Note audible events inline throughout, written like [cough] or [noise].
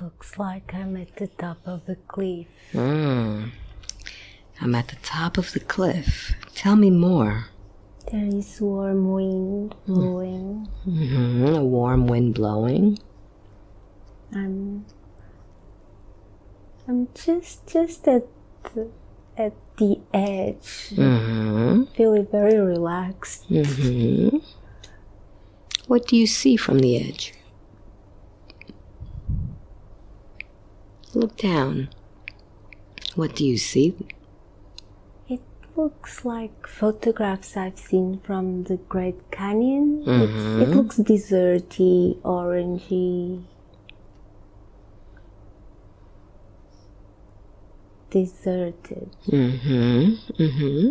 looks like I'm at the top of the cliff. Mm. I'm at the top of the cliff. Tell me more. There is warm wind blowing. Mm-hmm. A warm wind blowing. I'm I'm just just at the, at the edge. Mm-hmm. Feeling very relaxed. Mm-hmm. What do you see from the edge? Look down. What do you see? It looks like photographs I've seen from the Great Canyon. It's, it looks deserty, orangey. Deserted. Mm-hmm. Mm-hmm.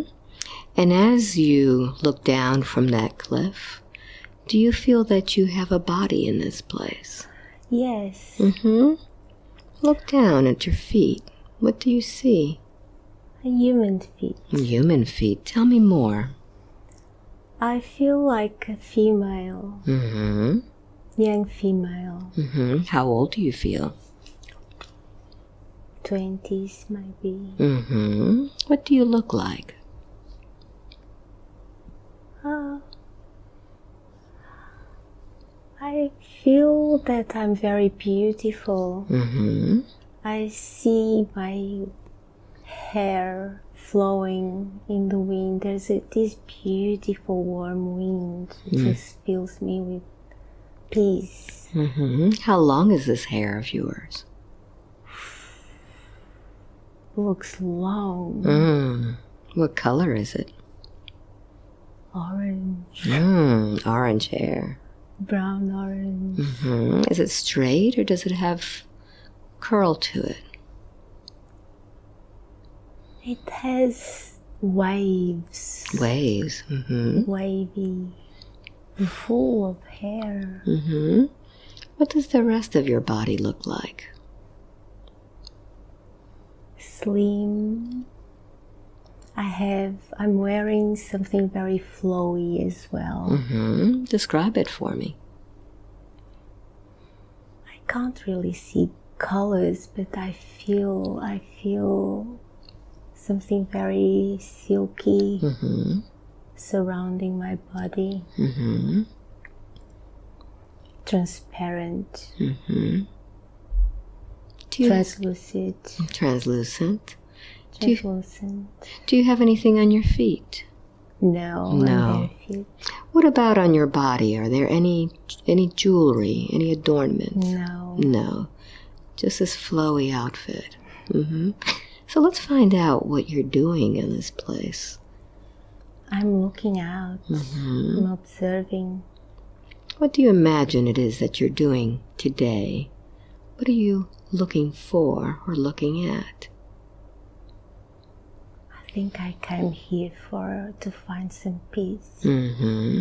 And as you look down from that cliff, do you feel that you have a body in this place? Yes, Mm-hmm. Look down at your feet. What do you see? a human feet. Human feet. Tell me more. I feel like a female, Mm-hmm. young female, Mm-hmm. How old do you feel? 20s maybe. Mm-hmm. What do you look like? Uh, I feel that I'm very beautiful. Mm-hmm. I see my hair flowing in the wind. There's a, this beautiful warm wind. It just fills me with peace. Mm-hmm. How long is this hair of yours? [sighs] Looks long, Mm. What color is it? orange, Mm. Orange hair. Brown orange. Mm-hmm. Is it straight or does it have curl to it? It has waves, Waves. Mm-hmm. wavy, full of hair. Mm-hmm. What does the rest of your body look like? slim. I have, I'm wearing something very flowy as well. Mm-hmm. Describe it for me. I can't really see colors, but I feel, I feel something very silky Mm-hmm. surrounding my body, Mm-hmm. transparent, Mm-hmm. Translucent, translucent? Do you- translucent. Do you have anything on your feet? No, No. I'm. What about on your body? Are there any any jewelry, any adornments? No. No, just this flowy outfit. hmm So let's find out what you're doing in this place. I'm looking out. hmm I'm observing. What do you imagine it is that you're doing today? What are you looking for or looking at? I think I came here for to find some peace hmm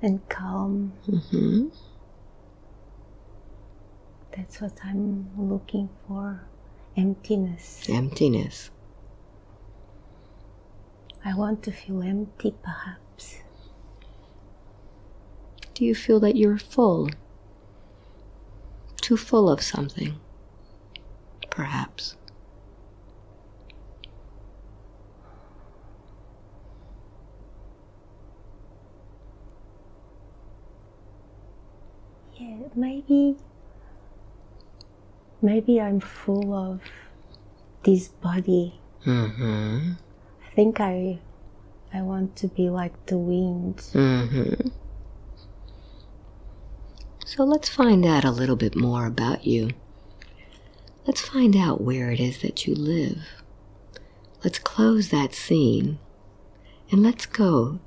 and calm. hmm That's what I'm looking for. Emptiness. Emptiness. I want to feel empty, perhaps. Do you feel that you're full? Too full of something? Perhaps. Yeah, maybe. Maybe I'm full of this body. hmm I think I. I want to be like the wind. hmm So let's find out a little bit more about you. Let's find out where it is that you live. Let's close that scene and let's go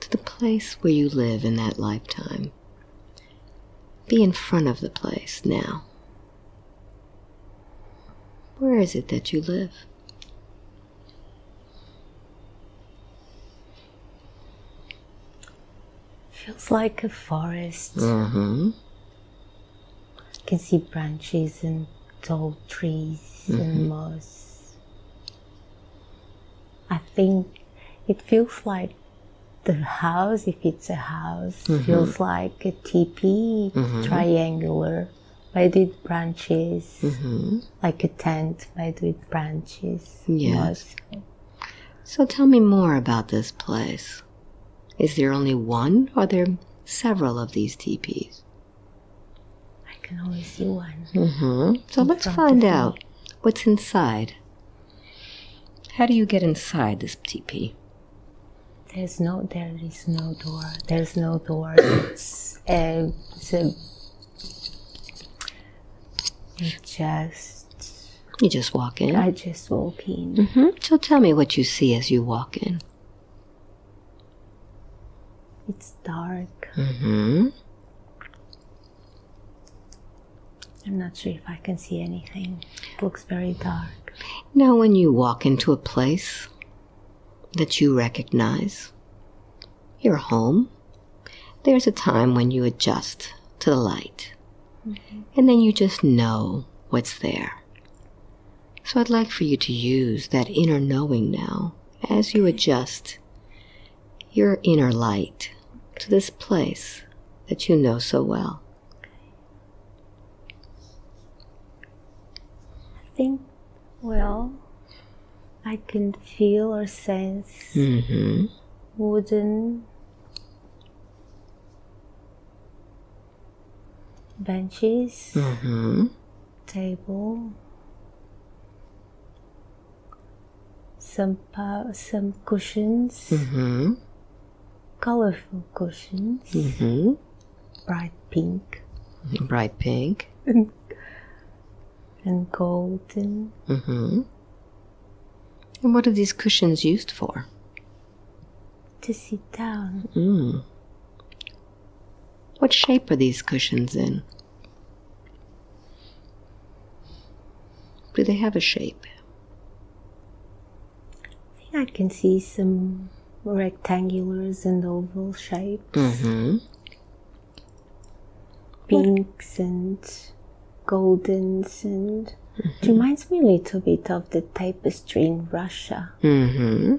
to the place where you live in that lifetime. Be in front of the place now. Where is it that you live? Feels like a forest. Mm-hmm. You can see branches and tall trees and moss. I think it feels like the house, if it's a house, feels like a teepee, triangular, made with branches, Mm-hmm. like a tent made with branches. Yes. mostly. So tell me more about this place. Is there only one, or are there several of these teepees? I can only see one. Mm-hmm. So In let's find out what's inside. How do you get inside this teepee? There's no, there is no door. There's no door. It's, uh, it's a, just, You just walk in. I just walk in. Mm-hmm. So tell me what you see as you walk in. It's dark. Mm-hmm. I'm not sure if I can see anything. It looks very dark. Now, when you walk into a place that you recognize, your home, there's a time when you adjust to the light. Mm-hmm. And then you just know what's there. So I'd like for you to use that inner knowing now as you adjust your inner light to this place that you know so well. I think, well, I can feel or sense Mm-hmm. wooden benches, Mm-hmm. table, some pa- some cushions, Mm-hmm. colorful cushions, Mm-hmm. bright pink Bright pink. [laughs] and golden. And what are these cushions used for? To sit down, Mm. What shape are these cushions in? Do they have a shape? I think I can see some rectangulars and oval shapes, Mm-hmm. pinks and goldens, and it reminds me a little bit of the tapestry in Russia. Mm-hmm.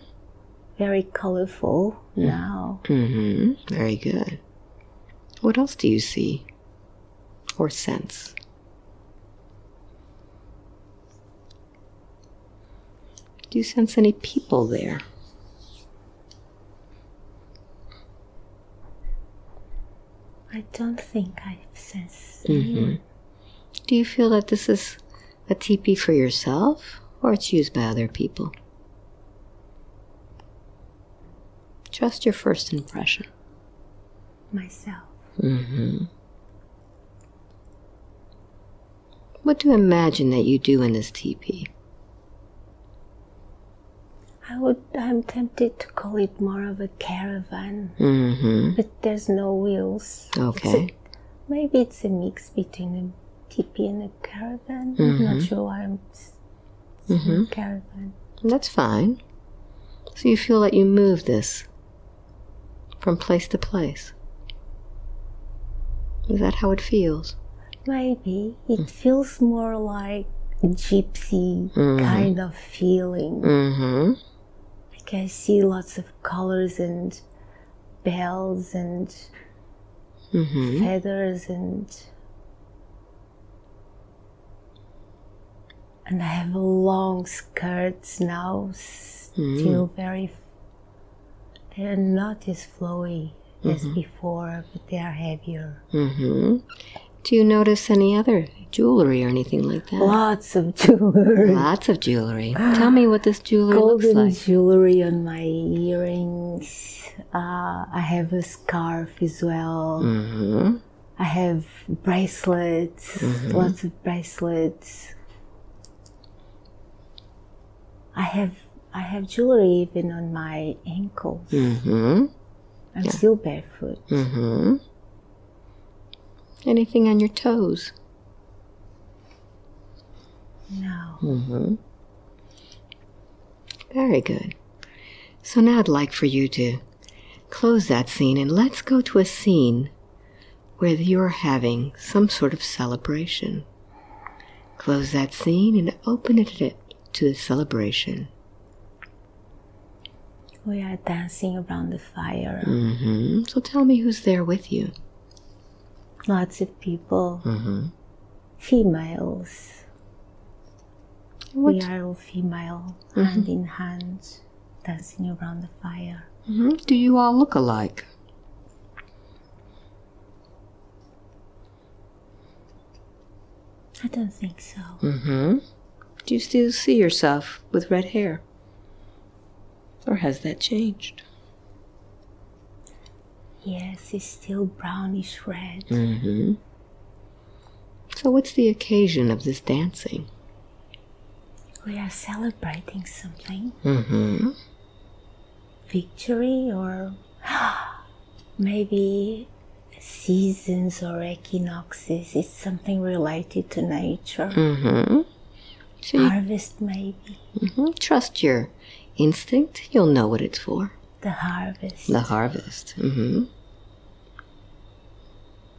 Very colorful now. Mm-hmm. Very good. What else do you see or sense? Do you sense any people there? I don't think I sense. Mm-hmm. Do you feel that this is a teepee for yourself or it's used by other people? Just your first impression. myself. Mm-hmm. What do you imagine that you do in this teepee? I would. I'm tempted to call it more of a caravan, Mm-hmm. but there's no wheels. It's a- Okay. maybe it's a mix between a teepee and a caravan. I'm not sure why I'm s- saying caravan. That's fine. So you feel that you move this from place to place. Is that how it feels? Maybe it feels more like gypsy Mhm. kind of feeling. Mm-hmm. Like I see lots of colors and bells and Mm-hmm. feathers and and I have long skirts now, still very. They're not as flowy as before, but they are heavier. Mm-hmm. Do you notice any other jewelry or anything like that? Lots of [laughs] jewelry. Lots of jewelry. Tell me what this jewelry Golden looks like. jewelry on my earrings. Uh, I have a scarf as well. Mm-hmm. I have bracelets, lots of bracelets. I have I have jewelry even on my ankles. Mm-hmm. I'm still barefoot. Mm-hmm. Anything on your toes? No. Mm-hmm. Very good. So now I'd like for you to close that scene and let's go to a scene where you're having some sort of celebration. Close that scene and open it to the celebration. We are dancing around the fire. Mm-hmm. So tell me who's there with you. Lots of people. Mm-hmm. females. What? We are all female, hand in hand, dancing around the fire. Mhm. Do you all look alike? I don't think so. Mm-hmm. Do you still see yourself with red hair? Or has that changed? Yes, it's still brownish red. Mm-hmm. So what's the occasion of this dancing? We are celebrating something. Mm-hmm. Victory or [gasps] maybe seasons or equinoxes. It's something related to nature. Mm-hmm. So you Harvest, maybe. mhm, trust your instinct. You'll know what it's for. The harvest. The harvest. Mm-hmm.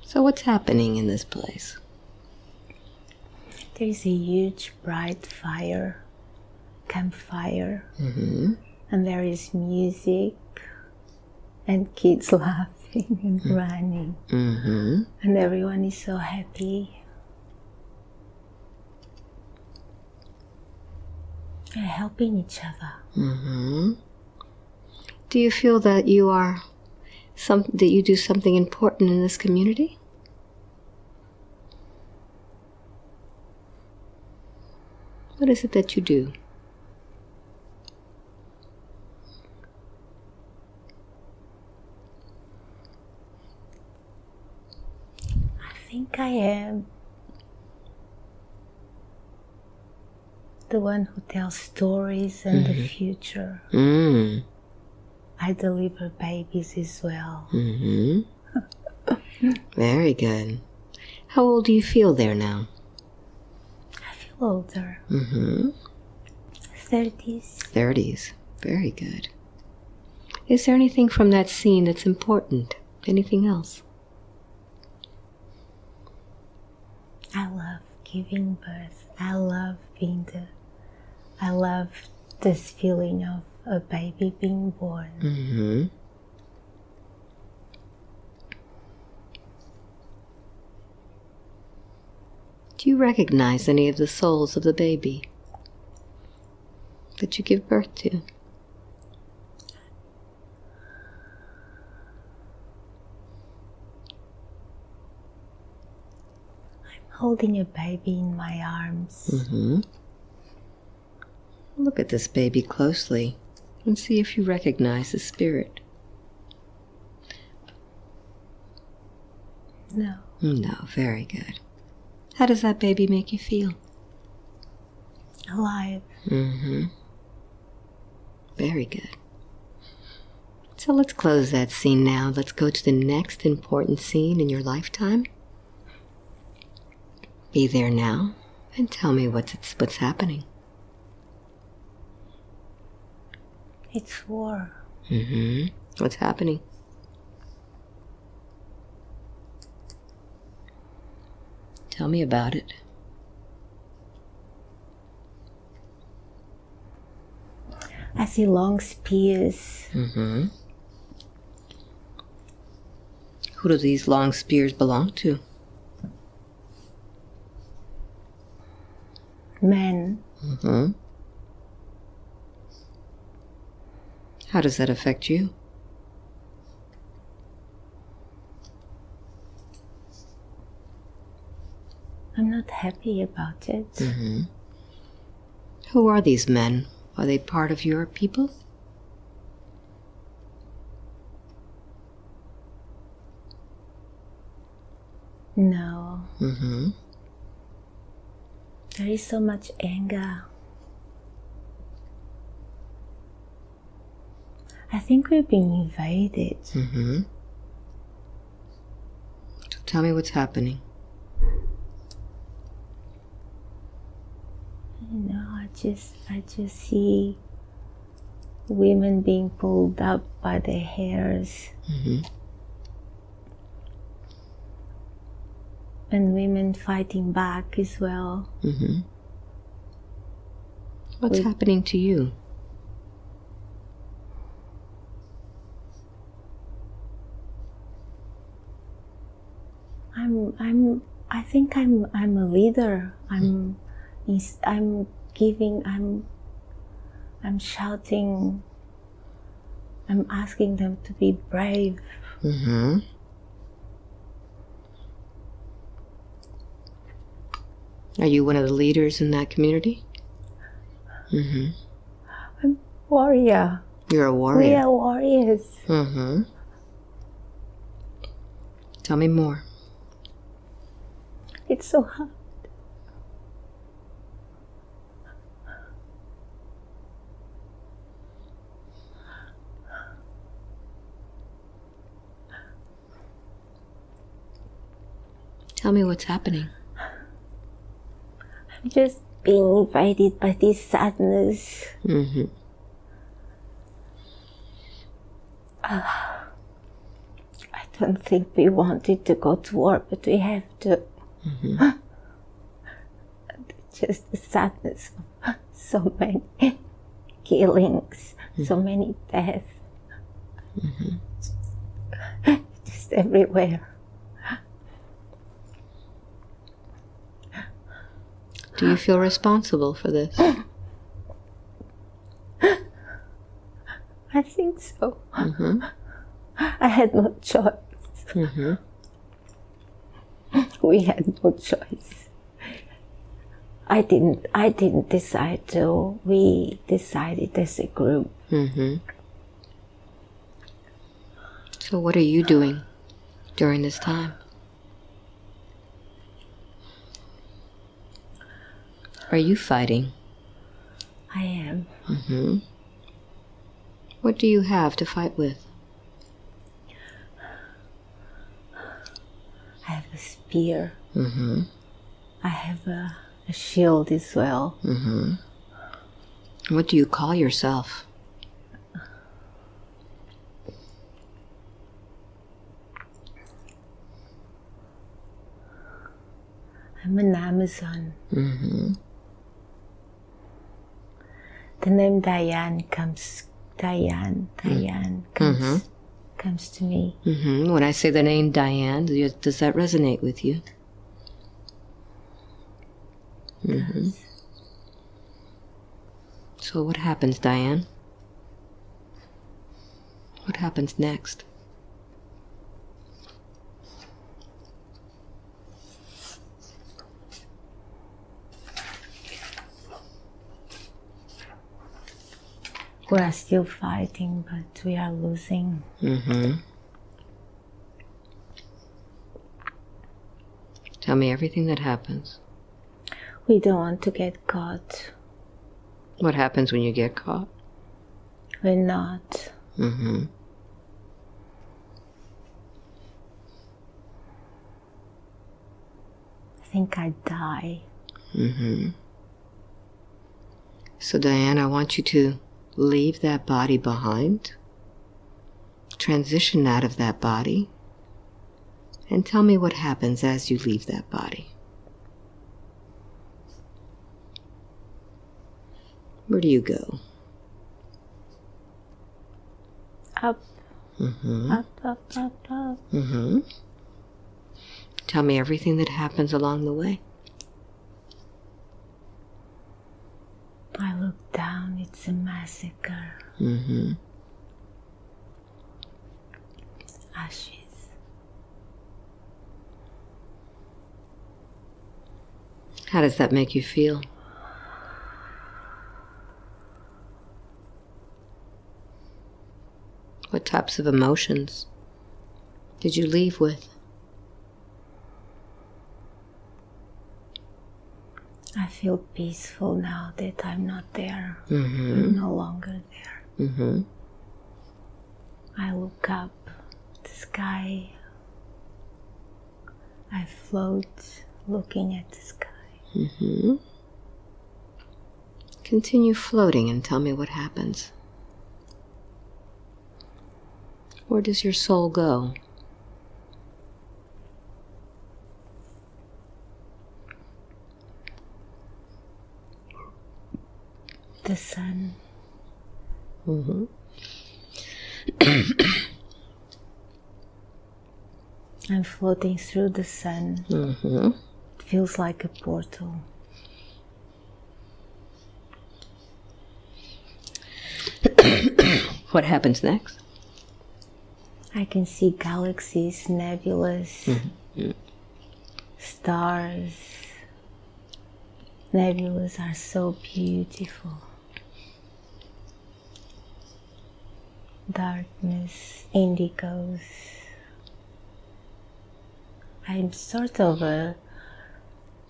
So what's happening in this place? There is a huge bright fire, campfire, Mm-hmm. and there is music and kids [laughs] laughing and running, Mm-hmm. and everyone is so happy. They're helping each other. Mm-hmm. Do you feel that you are some that you do something important in this community? What is it that you do? I think I am the one who tells stories and the future. Mm. I deliver babies as well. Mm-hmm. [laughs] Very good. How old do you feel there now? I feel older, Mm-hmm. 30s. 30s. Very good. Is there anything from that scene that's important? Anything else? I love giving birth. I love being the. I love this feeling of a baby being born. Mm-hmm. Do you recognize any of the souls of the baby that you give birth to? I'm holding a baby in my arms. Mm-hmm. Look at this baby closely and see if you recognize the spirit. No, No, very good. How does that baby make you feel? alive. Mm-hmm. Very good. So let's close that scene now. Let's go to the next important scene in your lifetime. Be there now and tell me what's what's happening. It's war. Mm-hmm. What's happening? Tell me about it. I see long spears. Mm-hmm. Who do these long spears belong to? Men. Mm-hmm. How does that affect you? I'm not happy about it. Mm-hmm. Who are these men? Are they part of your people? No, Mm-hmm. there is so much anger. I think we're being invaded. Mm-hmm. So tell me what's happening. No, I just I just see women being pulled up by their hairs Mm-hmm. and women fighting back as well. Mm-hmm. What's Wait. happening to you? I'm I'm I think I'm I'm a leader. I'm ins- I'm giving. I'm I'm shouting. I'm asking them to be brave. Mm-hmm. Are you one of the leaders in that community? Mm-hmm. Warrior. You're a warrior. We are warriors. Mm-hmm. Tell me more. It's so hard. Tell me what's happening. I'm just being invaded by this sadness. Mm-hmm. I don't think we wanted to go to war, but we have to. [gasps] Just the sadness of [gasps] so many [gasps] killings, so many deaths. Just, [sighs] just everywhere. Do you feel responsible for this? I think so. Mm-hmm. I had no choice. Mm-hmm. [laughs] We had no choice. I didn't. I didn't decide to. We decided as a group. Mm-hmm. So what are you doing during this time? Are you fighting? I am. Mm-hmm. What do you have to fight with? Have a spear. Mm-hmm. I have a, a shield as well. Mm-hmm. What do you call yourself? I'm an Amazon. Mm-hmm. The name Diane comes. Diane. Diane comes. Comes to me. Mm-hmm. When I say the name Diane, does that resonate with you? Mm-hmm. So what happens, Diane? What happens next? We are still fighting, but we are losing. Mm-hmm. Tell me everything that happens. We don't want to get caught. What happens when you get caught? We're not. Mm-hmm. I think I die. Mm-hmm. So, Diane, I want you to leave that body behind, transition out of that body, and tell me what happens as you leave that body. Where do you go? Up, Mm-hmm. up, up, up, up. Mm-hmm. Tell me everything that happens along the way. I look down. It's a massacre. Mm-hmm. Ashes. How does that make you feel? What types of emotions did you leave with? I feel peaceful now that I'm not there. Mm-hmm. I'm no longer there. Mm-hmm. I look up the sky. I float looking at the sky. Mm-hmm. Continue floating and tell me what happens. Where does your soul go? The sun. Mm-hmm. [coughs] I'm floating through the sun. Mm-hmm. It feels like a portal. [coughs] What happens next? I can see galaxies, nebulas, stars. Nebulas are so beautiful. Darkness, indigos. I'm sort of uh,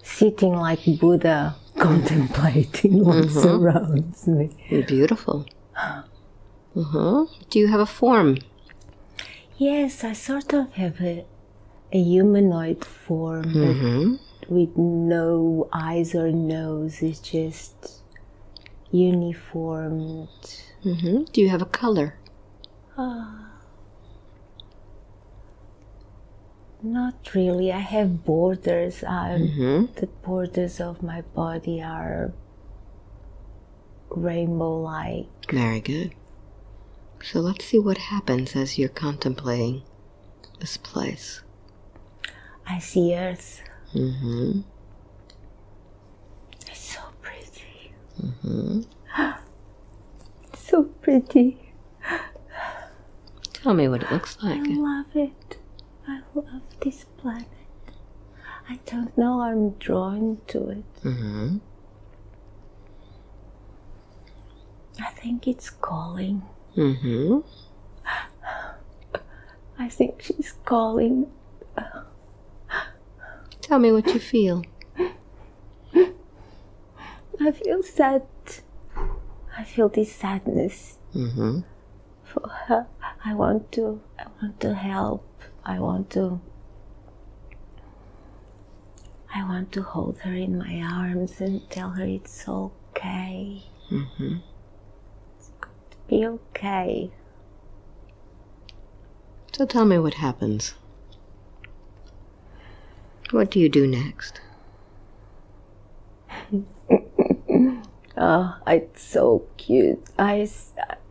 sitting like Buddha, [laughs] contemplating what surrounds me. Beautiful. Uh-huh. [gasps] Do you have a form? Yes, I sort of have a, a humanoid form, Mm-hmm. with no eyes or nose. It's just uniformed. Mm-hmm. Do you have a color? [sighs] Not really. I have borders. Mm-hmm. The borders of my body are rainbow-like. Very good. So let's see what happens as you're contemplating this place. I see Earth. Mm-hmm. It's so pretty. Mm-hmm. [gasps] So pretty. Tell me what it looks like. I love it. I love this planet. I don't know. I'm drawn to it. Mm-hmm. I think it's calling. Mm-hmm. I think she's calling. Tell me what you feel. I feel sad. I feel this sadness Mm-hmm. For her. I want to. I want to help. I want to. I want to hold her in my arms and tell her it's okay. Mm-hmm. It's going to be okay. So tell me what happens. What do you do next? [laughs] Oh, it's so cute. I,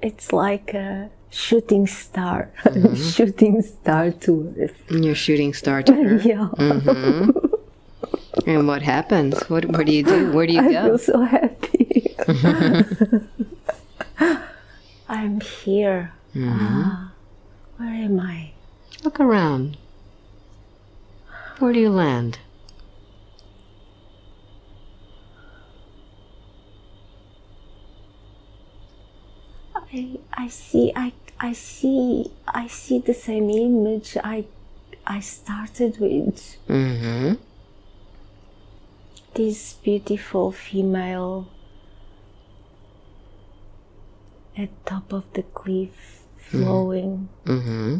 it's like a shooting star, [laughs] shooting star to Earth. You're shooting star to her. [laughs] Yeah, Mm-hmm. And what happens? What what do you do? Where do you [laughs] I go? feel so happy. I'm here. Ah, where am I? Look around. Where do you land? I, I see. I, I see. I see the same image I, I started with. Mm-hmm. this beautiful female at top of the cliff flowing Mm-hmm.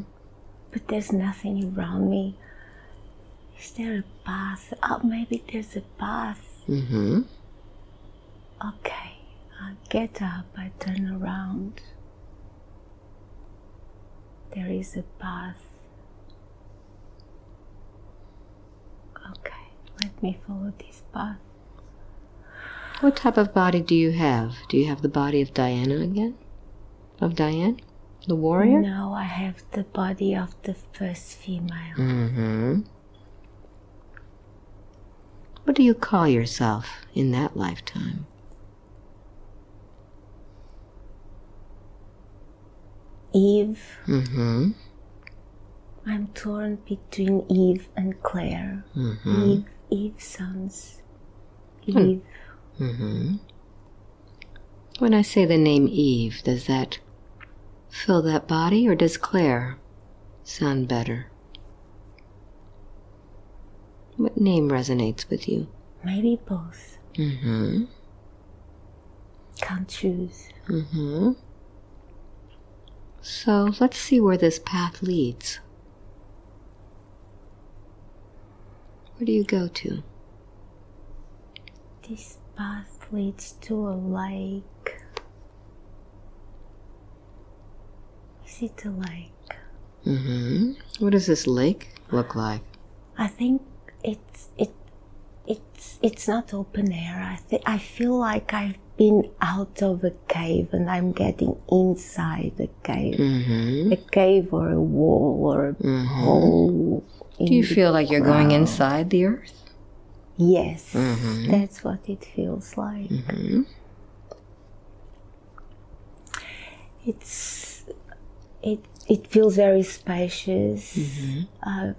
but there's nothing around me is there a path oh maybe there's a path Mm-hmm. okay i get up i turn around there is a path okay let me follow this path What type of body do you have? Do you have the body of Diana again? Of Diane? The warrior? No, I have the body of the first female. Mm-hmm. What do you call yourself in that lifetime? Eve. Mm-hmm. I'm torn between Eve and Claire. Mm-hmm. Eve. Eve sounds. Eve. Mm-hmm. When I say the name Eve, does that fill that body or does Claire sound better? What name resonates with you? Maybe both. Mm-hmm. Can't choose. Mm-hmm. So let's see where this path leads. Where do you go to? This path leads to a lake. Is it a lake? Mm-hmm. What does this lake look like? I think it's it it's it's not open air. I th- I feel like I've been out of a cave and I'm getting inside a cave, Mm-hmm. a cave or a wall or a hole. Do you feel like you're going inside the earth? Yes, Mm-hmm. that's what it feels like. It's it it feels very spacious, uh,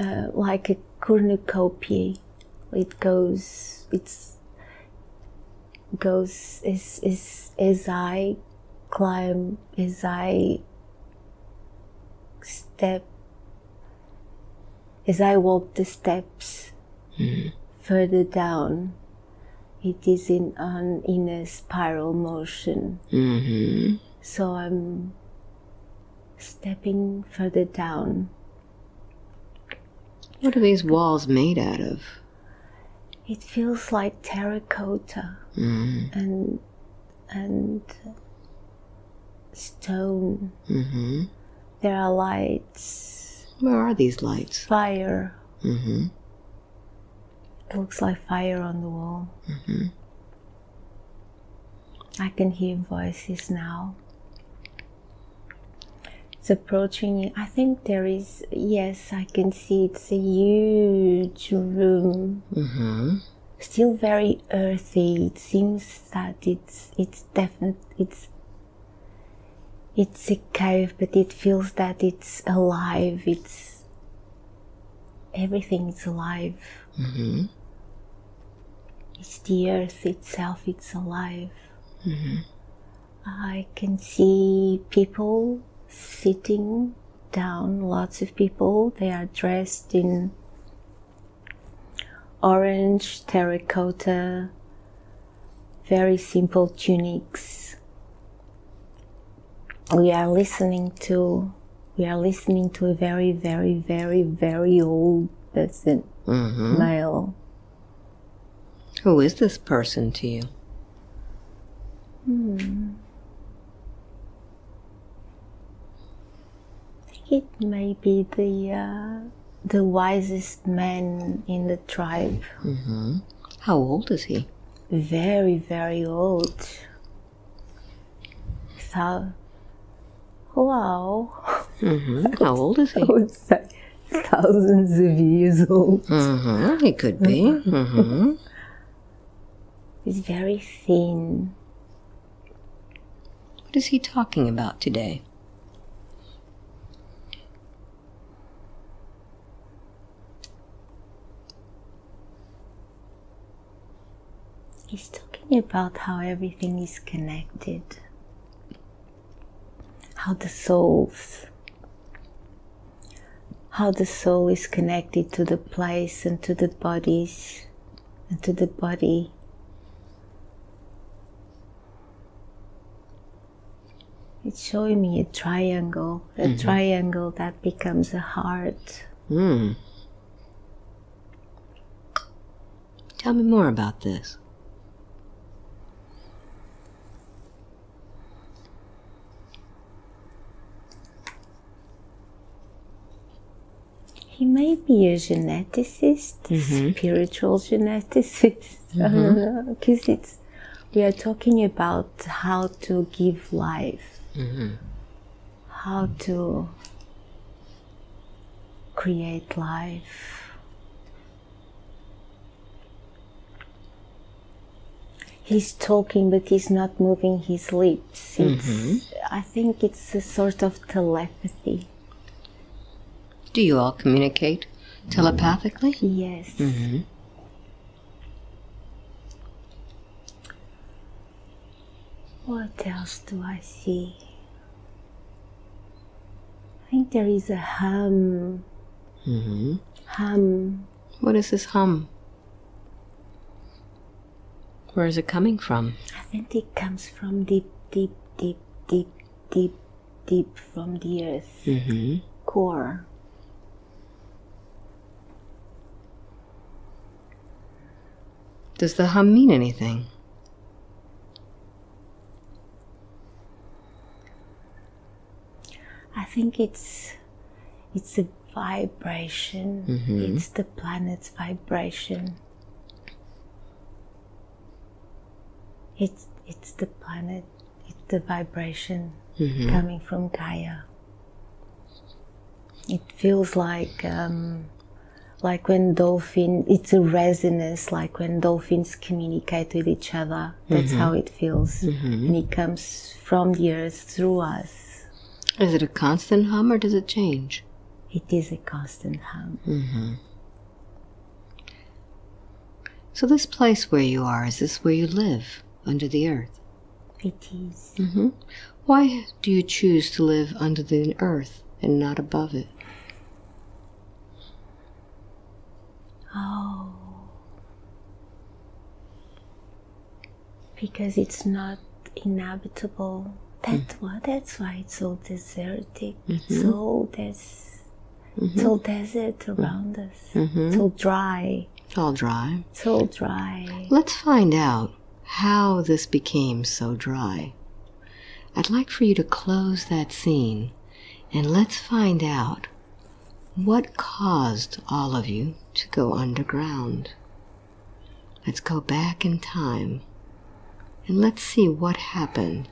uh, like a cornucopia. It goes it's goes as as as I climb as I step as I walk the steps further down, it is in on in a spiral motion. Mm-hmm. So I'm stepping further down. What are these walls made out of? It feels like terracotta Mm-hmm. and and stone. Mm-hmm. There are lights, Where are these lights? fire. Mm-hmm. It looks like fire on the wall. I can hear voices now. It's approaching. I think there is. Yes, I can see. It's a huge room, Mm-hmm. still very earthy. It seems that it's it's definite. It's it's a cave, but it feels that it's alive. It's everything is alive. Mm-hmm. It's the earth itself, it's alive. I can see people sitting down, lots of people. They are dressed in orange terracotta, very simple tunics. We are listening to we are listening to a very, very, very, very old person, Mm-hmm. male. Who is this person to you? It may be the uh, the wisest man in the tribe. Mm-hmm. How old is he? Very, very old. So, wow, Mm-hmm. How old is [laughs] he? I would say thousands of years old. Mm-hmm. He could be. Mm-hmm. He's very thin. What is he talking about today? He's talking about how everything is connected. How the souls, how the soul is connected to the place and to the bodies and to the body. It's showing me a triangle, a triangle that becomes a heart. Hmm. Tell me more about this. He may be a geneticist, mm-hmm. spiritual geneticist. [laughs] I don't mm-hmm. know, because it's we are talking about how to give life, mm-hmm. how to create life. He's talking, but he's not moving his lips. It's, I think it's a sort of telepathy. Do you all communicate telepathically? Yes. What else do I see? I think there is a hum. Mm-hmm. Hum. What is this hum? Where is it coming from? I think it comes from deep, deep, deep, deep, deep, deep from the earth Mm-hmm. core. Does the hum mean anything? I think it's it's a vibration. Mhm. It's the planet's vibration. It's it's the planet. It's the vibration Mhm. coming from Gaia. It feels like um, like when dolphin. It's a resonance, like when dolphins communicate with each other. That's mm-hmm. how it feels, mm-hmm. and it comes from the earth through us. Is it a constant hum or does it change? It is a constant hum. Mm-hmm. So, this place where you are, is this where you live, under the earth? It is. hmm Why do you choose to live under the earth and not above it? Oh. Because it's not inhabitable. That's mm. why that's why it's so desertic. It's mm-hmm. all des- mm-hmm. it's all desert around us. Mm-hmm. It's all dry. It's all dry. It's all dry. Let's find out how this became so dry. I'd like for you to close that scene and let's find out what caused all of you to go underground. Let's go back in time and let's see what happened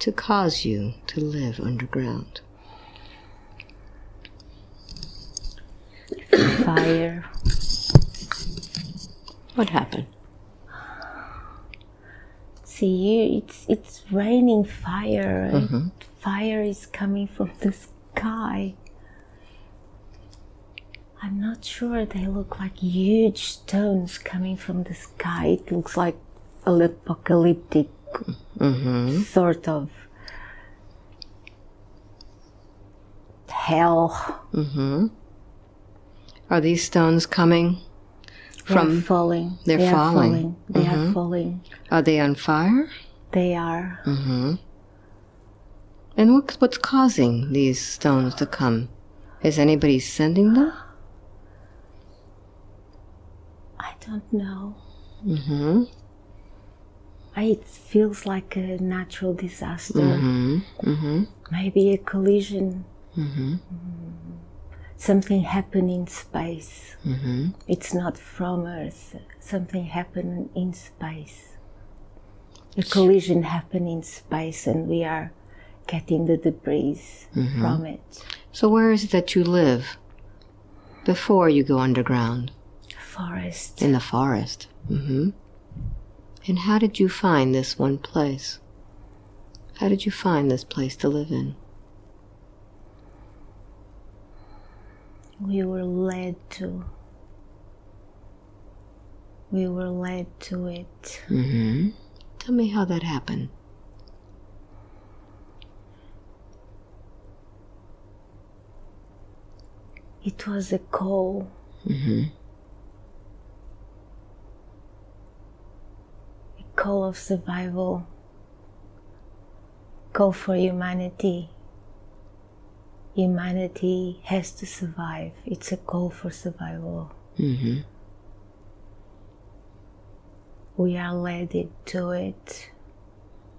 to cause you to live underground. Fire. What happened? See you it's it's raining fire. and Fire is coming from the sky. I'm not sure they look like huge stones coming from the sky. It looks like an apocalyptic Mm-hmm. sort of hell Mm-hmm. Are these stones coming from? falling. they're they falling. Falling. They are falling. Are they on fire? They are. Mm-hmm. And what, what's causing these stones to come? Is anybody sending them? I don't know. Mm-hmm. I, it feels like a natural disaster. Mm-hmm. Mm-hmm. Maybe a collision. Mm-hmm. Something happened in space. Mm-hmm. It's not from Earth. Something happened in space. A collision happened in space, and we are getting the debris from it. So where is it that you live before you go underground? Forest. In the forest. Mm-hmm. And how did you find this one place? How did you find this place to live in? We were led to. We were led to it. Mm-hmm. Tell me how that happened. It was a call. Mm-hmm. A call of survival. Call for humanity. Humanity has to survive. It's a call for survival. Mm-hmm. We are led into it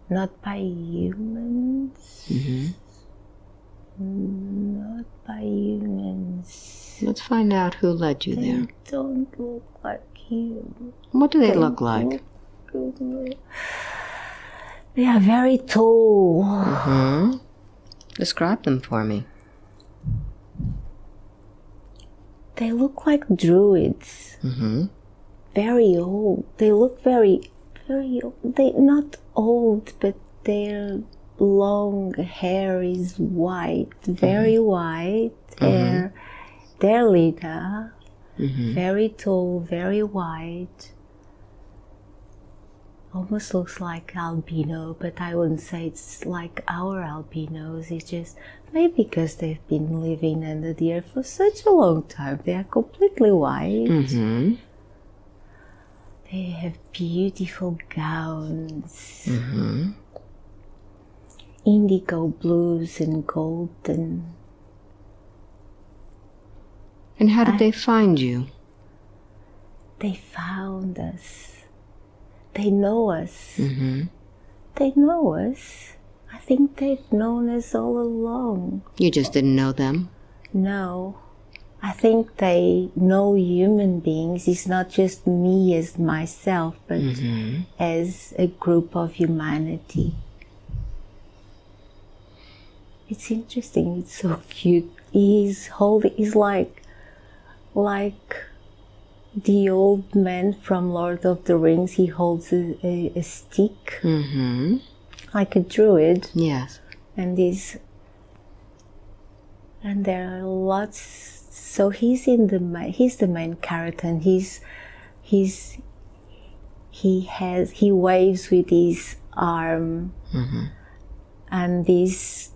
not by humans. Mm-hmm. Not by humans. Let's find out who led you They there. don't look like you. What do they look like? They are very tall. Hmm? Describe them for me. They look like druids. Mm-hmm. Very old. They look very, very old. They not old, but their long hair is white, very white hair. Their leader, Mm-hmm. very tall, very white. Almost looks like albino, but I wouldn't say it's like our albinos. It's just maybe because they've been living under the earth for such a long time. They are completely white. Mm-hmm. They have beautiful gowns, Mm-hmm. indigo blues and golden. And how did they find you? They found us. They know us. Mm-hmm. They know us. I think they've known us all along. You just didn't know them. no. I think they know human beings. It's not just me as myself, but as a group of humanity. It's interesting. It's so cute. He's holding. He's like, like the old man from Lord of the Rings. He holds a, a, a stick, Mm-hmm. like a druid, Yes. and he's and there are lots. So he's in the ma- he's the main character, and he's he's he has he waves with his arm, and this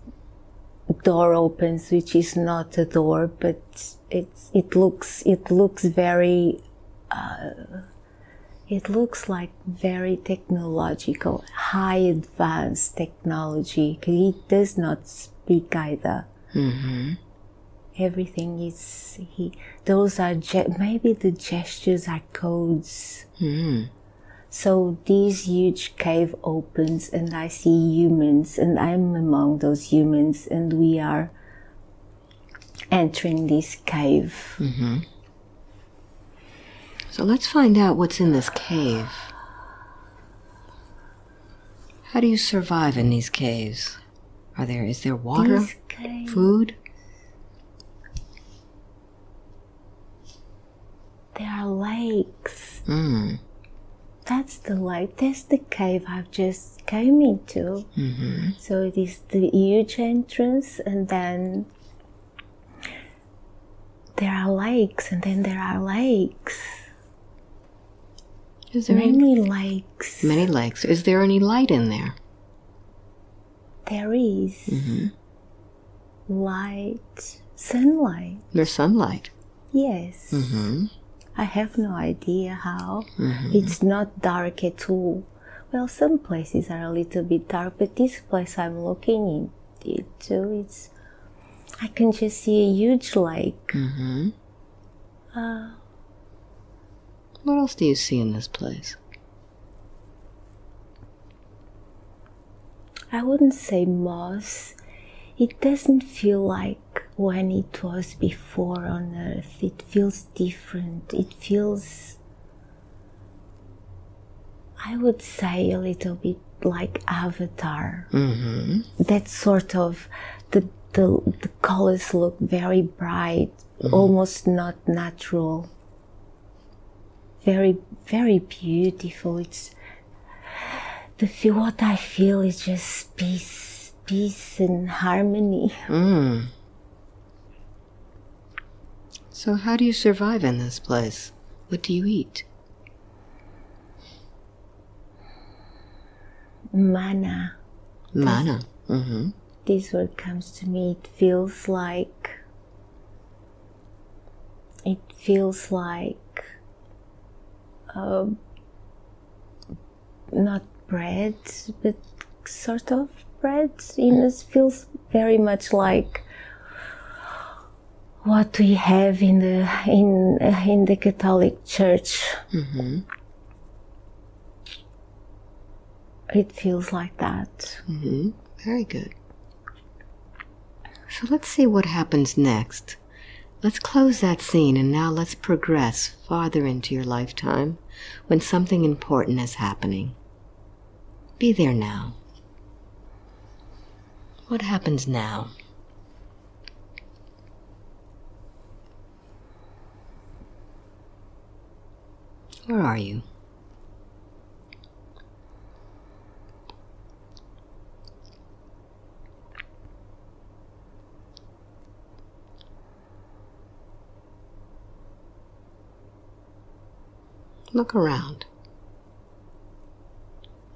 door opens, which is not a door, but it's it looks it looks very. Uh, it looks like very technological, high advanced technology. He does not speak either. Everything is he. Those are ge- maybe the gestures are codes. So these huge cave opens, and I see humans, and I'm among those humans, and we are entering this cave. So let's find out what's in this cave. How do you survive in these caves? Are there is there water, food? There are lakes. Mm. That's the lake. That's the cave I've just came into. Mm-hmm. So it is the huge entrance, and then there are lakes, and then there are lakes. Is there any, Many lakes. many lakes? Is there any light in there? There is light, sunlight. There's sunlight. Yes. Mm-hmm. I have no idea how. It's not dark at all. Well, some places are a little bit dark, but this place I'm looking into, it's. I can just see a huge lake. Mm-hmm. Uh, What else do you see in this place? I wouldn't say moss. It doesn't feel like when it was before on Earth. It feels different. It feels, I would say, a little bit like Avatar. Mm-hmm. That sort of, the, the, the colors look very bright, almost not natural. Very, very beautiful. It's the feel what I feel is just peace, peace and harmony. Mm. So how do you survive in this place? What do you eat? Manna. Manna. Mm-hmm. This word comes to me. It feels like. It feels like. Uh, not bread, but sort of bread. Know, it feels very much like what we have in the in in the Catholic Church. Mm-hmm. It feels like that. Mm-hmm. Very good. So let's see what happens next. Let's close that scene and now let's progress farther into your lifetime when something important is happening. Be there now. What happens now? Where are you? Look around.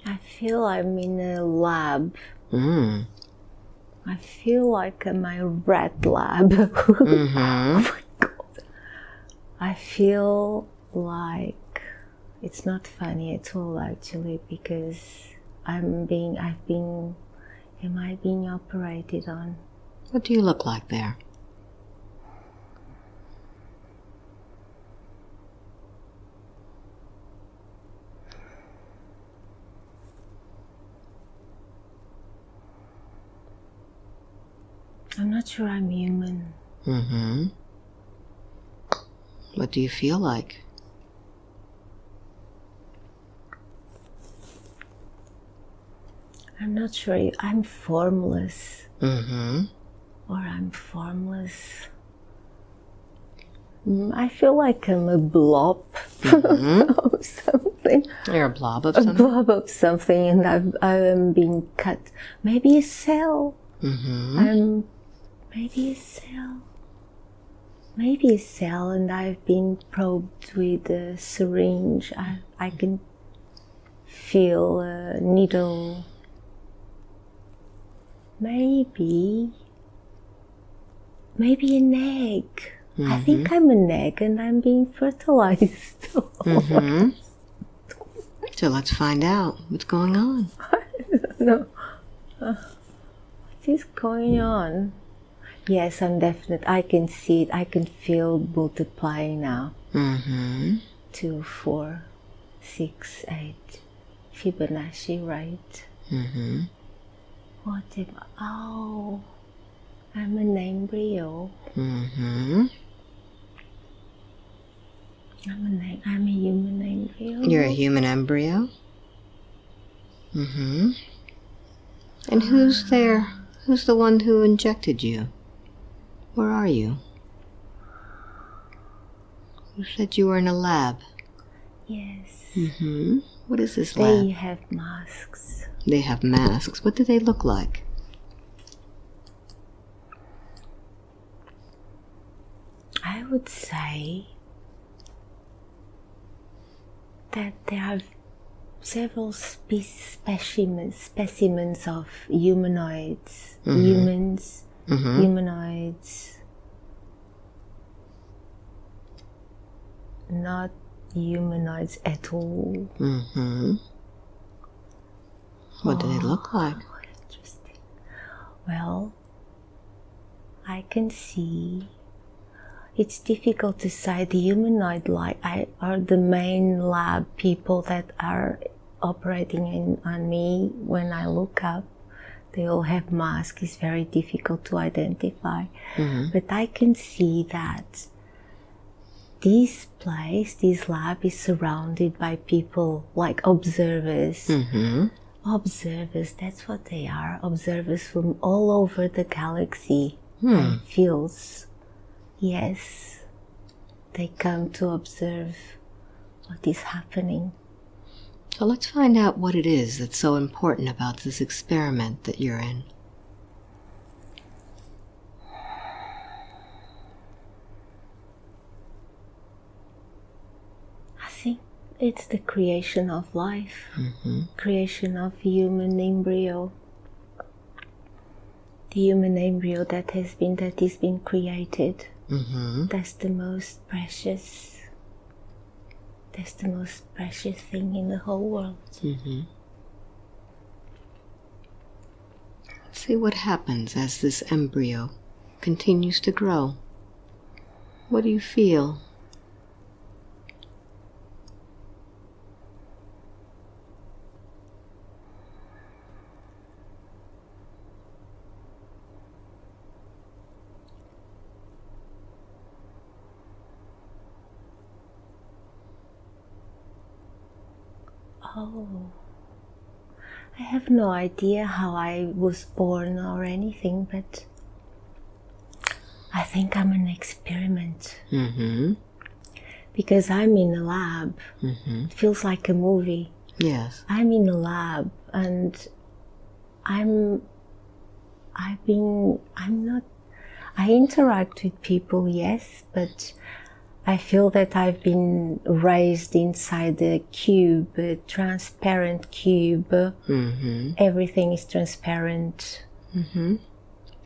I feel I'm in a lab. Mm. I feel like my red lab. [laughs] Mm-hmm. I feel like it's not funny at all actually because I'm being I've been am I being operated on? What do you look like there? I'm not sure I'm human. Mm-hmm. What do you feel like? I'm not sure. I'm formless. Mm-hmm. Or I'm formless. Mm, I feel like I'm a blob [laughs] of something. You're a blob of something. A blob of something, and I've, I'm being cut. Maybe a cell. Mm-hmm. I'm maybe a cell. Maybe a cell, and I've been probed with a syringe. I, I can feel a needle. Maybe. Maybe an egg. I think I'm an egg and I'm being fertilized. [laughs] Mm-hmm. So let's find out what's going on. [laughs] no. Uh, what is going on? Yes, I'm definite. I can see it. I can feel multiplying now. Mm-hmm. Two, four, six, eight. Fibonacci, right? Mm-hmm. What if? Oh, I'm an embryo. Mm-hmm. I'm an. I'm a human embryo. You're a human embryo. Mm-hmm. And who's there? Who's the one who injected you? Where are you? Who said you were in a lab? Yes. Mm-hmm. What is this They lab? They have masks. They have masks. What do they look like? I would say that there are several spe- specimens specimens of humanoids, humans, Mm-hmm. humanoids, not humanoids at all. Mm-hmm. What do they look like? Oh, interesting. Well, I can see. It's difficult to say the humanoid like I are the main lab people that are operating in, on me when I look up. They all have masks. It's very difficult to identify, Mm-hmm. but I can see that this place, this lab, is surrounded by people like observers Mm-hmm. observers that's what they are observers from all over the galaxy Hmm. and fields yes they come to observe what is happening So let's find out what it is that's so important about this experiment that you're in. i think it's the creation of life Mm-hmm. creation of human embryo the human embryo that has been that is been created Mm-hmm. that's the most precious that's the most precious thing in the whole world Mm-hmm. See what happens as this embryo continues to grow. What do you feel? Oh. I have no idea how I was born or anything, but I think I'm an experiment Mm-hmm. because I'm in a lab. Mm-hmm. It feels like a movie. Yes. I'm in a lab and I'm I've been I'm not I interact with people, yes, but I feel that I've been raised inside a cube, a transparent cube. Mm-hmm. Everything is transparent. Mm-hmm.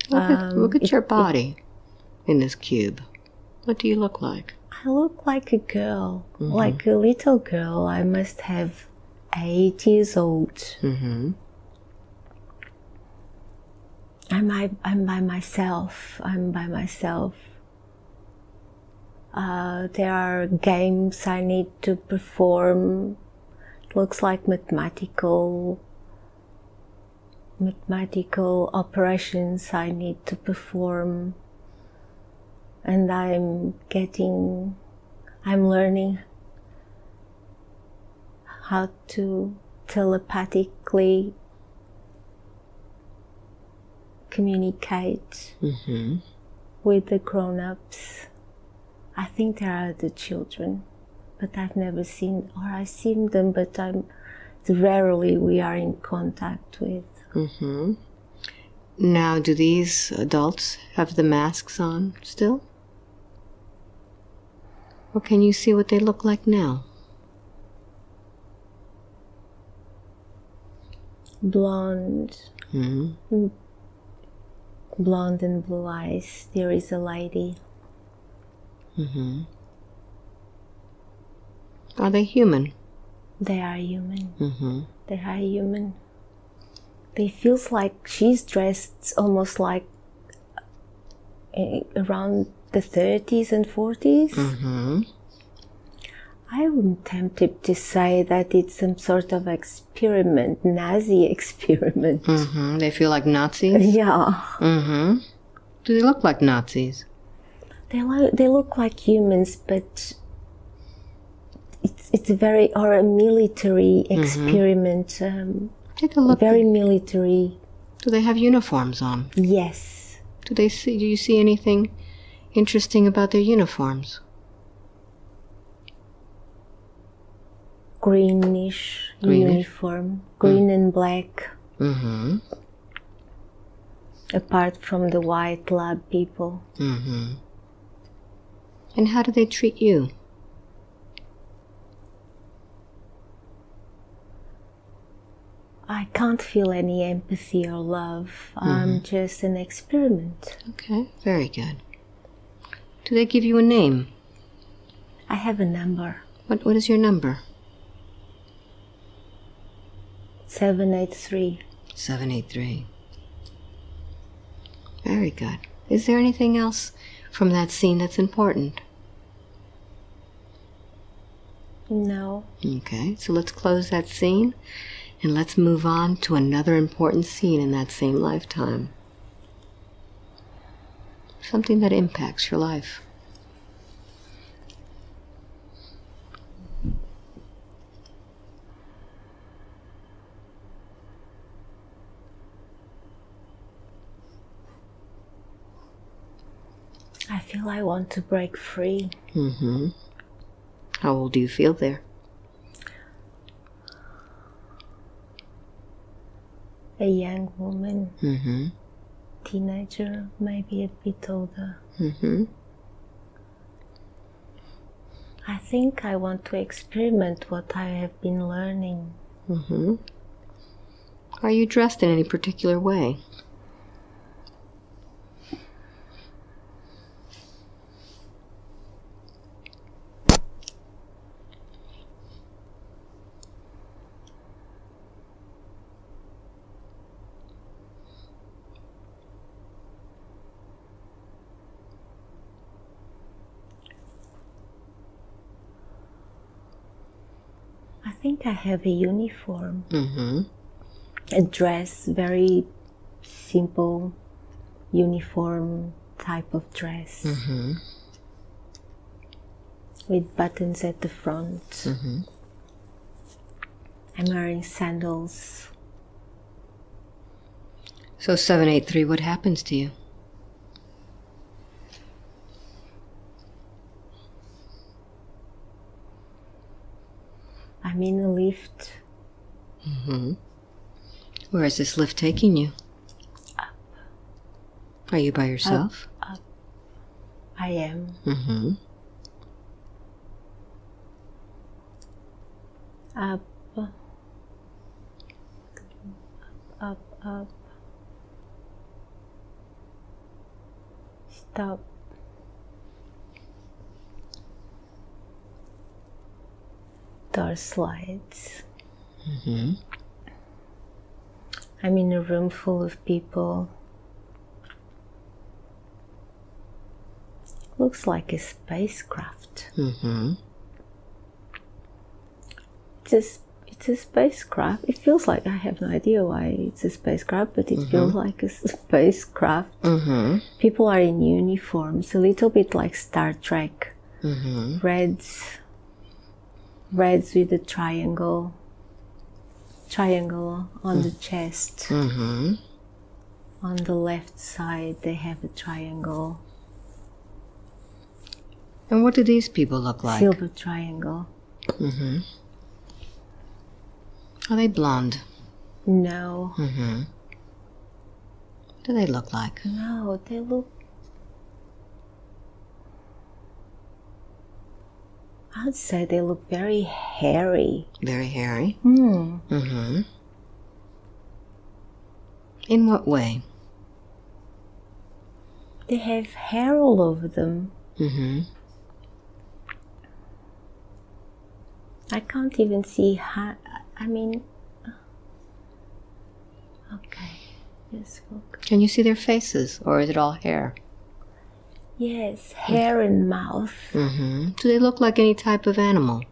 Look at, Um, look at it- your body in this cube. What do you look like? I look like a girl, like a little girl. I must have eight years old. Mm-hmm. I'm I, I'm by myself. I'm by myself. Uh, there are games I need to perform. It looks like mathematical mathematical operations I need to perform. and I'm getting, I'm learning how to telepathically communicate Mm-hmm. with the grown ups. I think there are the children, but I've never seen, or I've seen them, but I'm rarely we are in contact with. Mm-hmm. Now, do these adults have the masks on still? Or can you see what they look like now? Blonde, Mm-hmm. blonde and blue eyes. There is a lady. Mm-hmm. Are they human? They are human. Mm-hmm. They are human. They feels like she's dressed almost like eh, around the 30s and 40s. Mm-hmm. I'm tempted to say that it's some sort of experiment, Nazi [laughs] experiment. Mm-hmm. They feel like Nazis? Yeah, Mm-hmm. Do they look like Nazis? They lo- they look like humans, but it's it's a very or a military experiment. Um, Take a look. very military. Do they have uniforms on? Yes, Do they see? Do you see anything interesting about their uniforms? greenish, Greenish. uniform, green and black. Mm-hmm. Apart from the white lab people, Mm-hmm. And how do they treat you? I can't feel any empathy or love. I'm mm-hmm. just an experiment. Okay, very good. Do they give you a name? I have a number What What is your number? seven eight three. Seven eight three. Very good. Is there anything else from that scene that's important? No, Okay, so let's close that scene and let's move on to another important scene in that same lifetime. Something that impacts your life. I feel I want to break free. Mm-hmm. How old do you feel there? A young woman, Mm-hmm. teenager, maybe a bit older. Mm-hmm. I think I want to experiment what I have been learning. Mm-hmm. Are you dressed in any particular way? Think I have a uniform, Mm-hmm. a dress, very simple uniform type of dress Mm-hmm. with buttons at the front. Mm-hmm. I'm wearing sandals. So seven eight three, what happens to you? I'm in a lift. Mm-hmm. Where is this lift taking you? Up. Are you by yourself? Up. I am Mm-hmm. up, up, up. Stop. Door slides. Mm-hmm. I'm in a room full of people. Looks like a spacecraft. Mm-hmm. Just it's a spacecraft. It feels like I have no idea why it's a spacecraft, but it feels like a [laughs] spacecraft. Mm-hmm. People are in uniforms, a little bit like Star Trek. Mm-hmm. Reds, reds with a triangle, triangle on the chest. Mm-hmm. On the left side, they have a triangle, And what do these people look like? silver triangle. Mm-hmm. Are they blonde? No, Mm-hmm. What do they look like? no, they look. I'd say they look very hairy. Very hairy. Hmm. Mm-hmm. In what way? They have hair all over them. Mm-hmm. I can't even see how. I mean. Okay, just look. Can you see their faces, or is it all hair? Yes, hair and mouth. Mm-hmm. Do they look like any type of animal?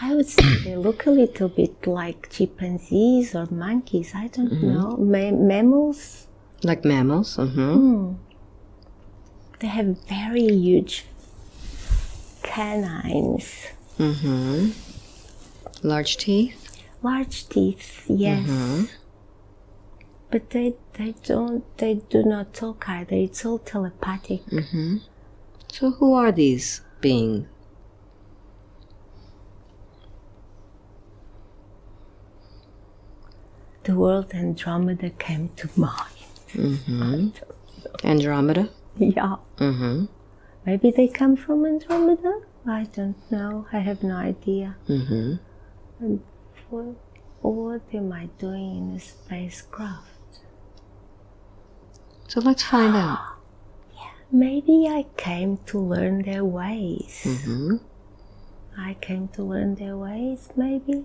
I would say they look a little bit like chimpanzees or monkeys. I don't know. Ma- mammals. Like mammals? Mm-hmm. Hmm. They have very huge canines, Mm-hmm. Large teeth? large teeth. Yes. Mhm. But they they don't they do not talk either. It's all telepathic. Mm-hmm. So who are these beings? The world Andromeda came to mind. Mm-hmm. Andromeda? Yeah. Mm-hmm. Maybe they come from Andromeda? I don't know. I have no idea. Mm-hmm. And what, what am I doing in a spacecraft? So let's find out. [gasps] Yeah, Maybe I came to learn their ways. Mm-hmm. I came to learn their ways, maybe.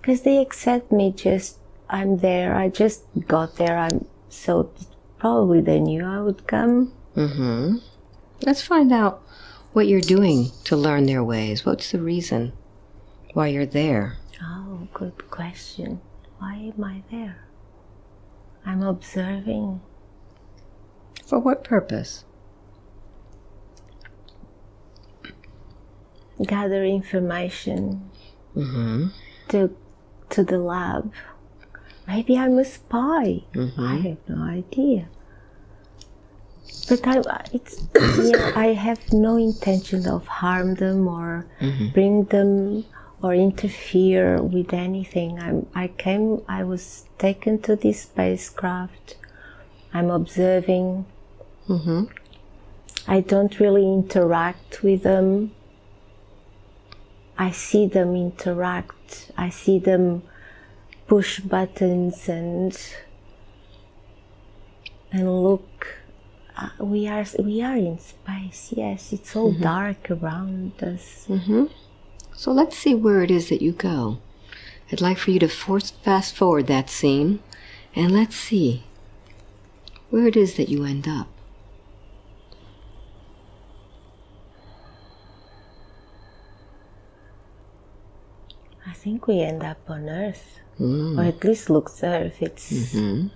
Because they accept me just, I'm there. I just got there. I'm so probably they knew I would come. Mm-hmm. Let's find out what you're doing to learn their ways. What's the reason why you're there? Oh, good question. Why am I there? I'm observing. For what purpose? gather information Mm-hmm. to to the lab. Maybe I'm a spy. Mm-hmm. I have no idea. But I, it's [coughs] yeah, I have no intention of harm them or Mhm. bring them or interfere with anything. I'm, I came. I was taken to this spacecraft. I'm observing. Mm-hmm. I don't really interact with them. I see them interact. I see them push buttons and and look. Uh, we are we are in space. Yes, it's all dark around us. Mm-hmm. So let's see where it is that you go. I'd like for you to force fast forward that scene, and let's see where it is that you end up. Think we end up on Earth, Mm. or at least looks Earth. It's Mm-hmm.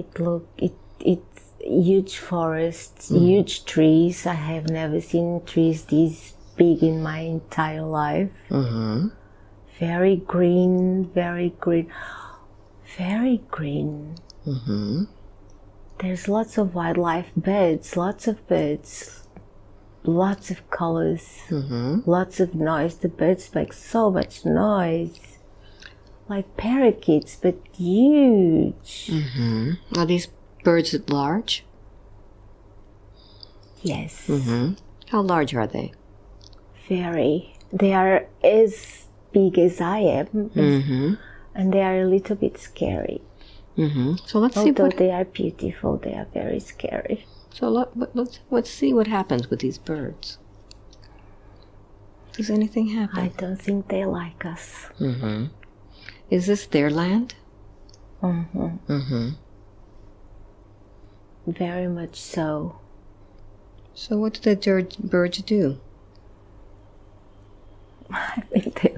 it look it it's huge forests, huge trees. I have never seen trees this big in my entire life. Mm-hmm. Very green, very green, very green. Mm-hmm. There's lots of wildlife, birds, lots of birds, lots of colors, Mm-hmm. lots of noise. The birds make so much noise, like parakeets, but huge. Mm-hmm. Are these birds at large? Yes, Mm-hmm. How large are they? very. They are as big as I am, Mm-hmm. and they are a little bit scary. Mm-hmm. So let's see Although what. they are beautiful, they are very scary. So let, let- let's let's see what happens with these birds. Does anything happen? I don't think they like us. Mm-hmm. Is this their land? hmm Mm-hmm. Very much so. So what do the birds do? [laughs] I think they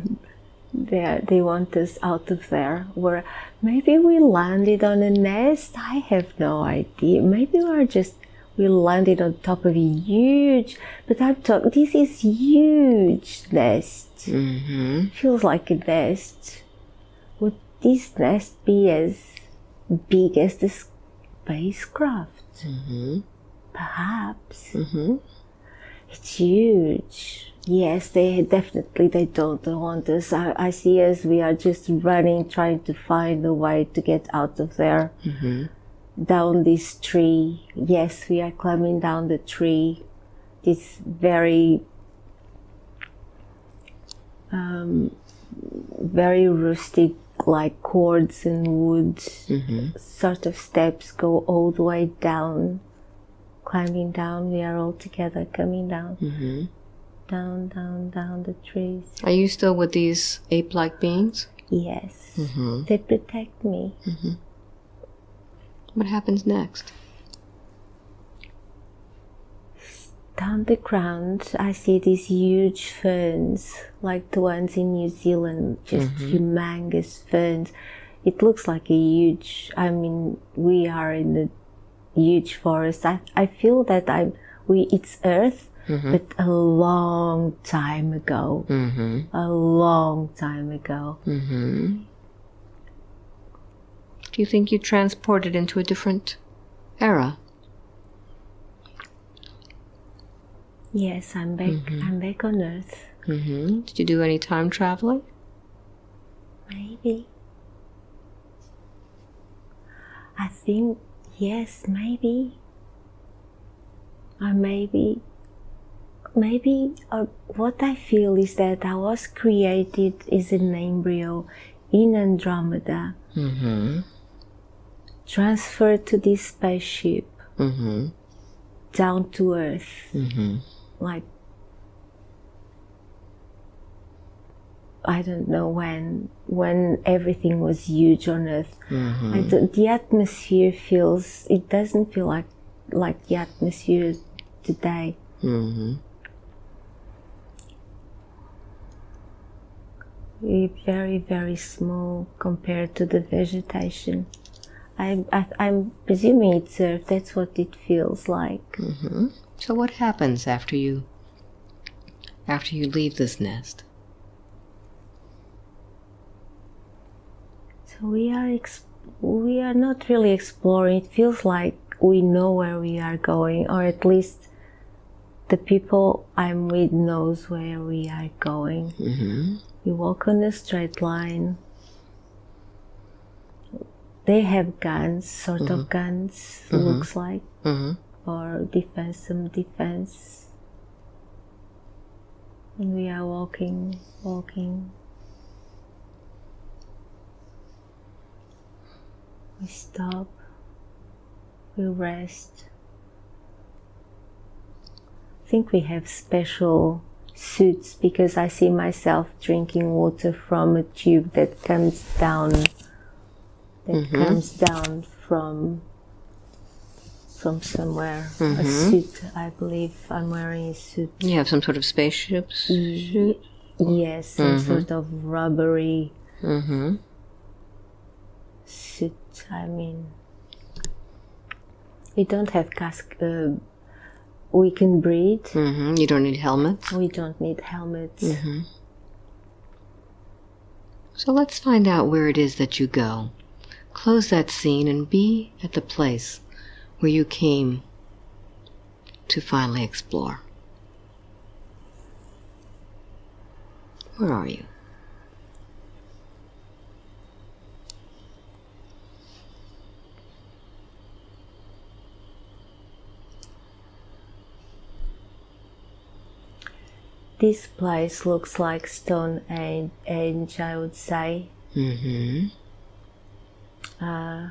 they they want us out of there. Where maybe we landed on a nest. I have no idea. Maybe we're just we landed on top of a huge. But I'm talking. This is huge nest. Mm-hmm. Feels like a nest. Would this nest be as big as the spacecraft? Mm-hmm. Perhaps. Mm-hmm. It's huge. Yes, they definitely they don't want us. I, I see us. We are just running, trying to find a way to get out of there. Mm-hmm. Down this tree. Yes, we are climbing down the tree. This very, um, very rustic, like cords and woods Mm-hmm. sort of steps go all the way down, climbing down. We are all together coming down, Mm-hmm. down, down, down the trees. Are you still with these ape-like beings? Yes, Mm-hmm. they protect me. What happens next? Down the ground, I see these huge ferns, like the ones in New Zealand, just humongous ferns. It looks like a huge. I mean, we are in the huge forest. I, I feel that I'm. We it's Earth, but a long time ago. Mm-hmm. A long time ago. Mm-hmm. Do you think you transported into a different era? Yes, I'm back. I'm back on Earth. Mm-hmm. Did you do any time traveling? Maybe. I think yes, maybe. Or maybe. Maybe uh, what I feel is that I was created as an embryo in Andromeda, Mm-hmm. Transferred to this spaceship Mm-hmm. down to Earth, Mm-hmm. like I don't know when when everything was huge on Earth. Mm-hmm. The atmosphere feels it doesn't feel like like the atmosphere today. Mm-hmm. It's very very small compared to the vegetation. I, I I'm presuming it's Earth. That's what it feels like. Mm-hmm. So what happens after you after you leave this nest? So we are ex- we are not really exploring. It feels like we know where we are going, or at least the people I'm with knows where we are going. Mm-hmm. We walk on a straight line. They have guns, sort of guns, looks like, Mm-hmm. or defense, some defense. And we are walking, walking. We stop. We rest. I think we have special suits because I see myself drinking water from a tube that comes down that comes down from from somewhere. A suit, I believe I'm wearing a suit. You have some sort of spaceship suit? Yes, some sort of rubbery Mm-hmm. suit. I mean, we don't have cask. Uh, we can breathe. Mm-hmm. You don't need helmets? We don't need helmets. So let's find out where it is that you go. Close that scene and be at the place where you came to finally explore. Where are you? This place looks like Stone Age, I would say. Mm-hmm. Uh,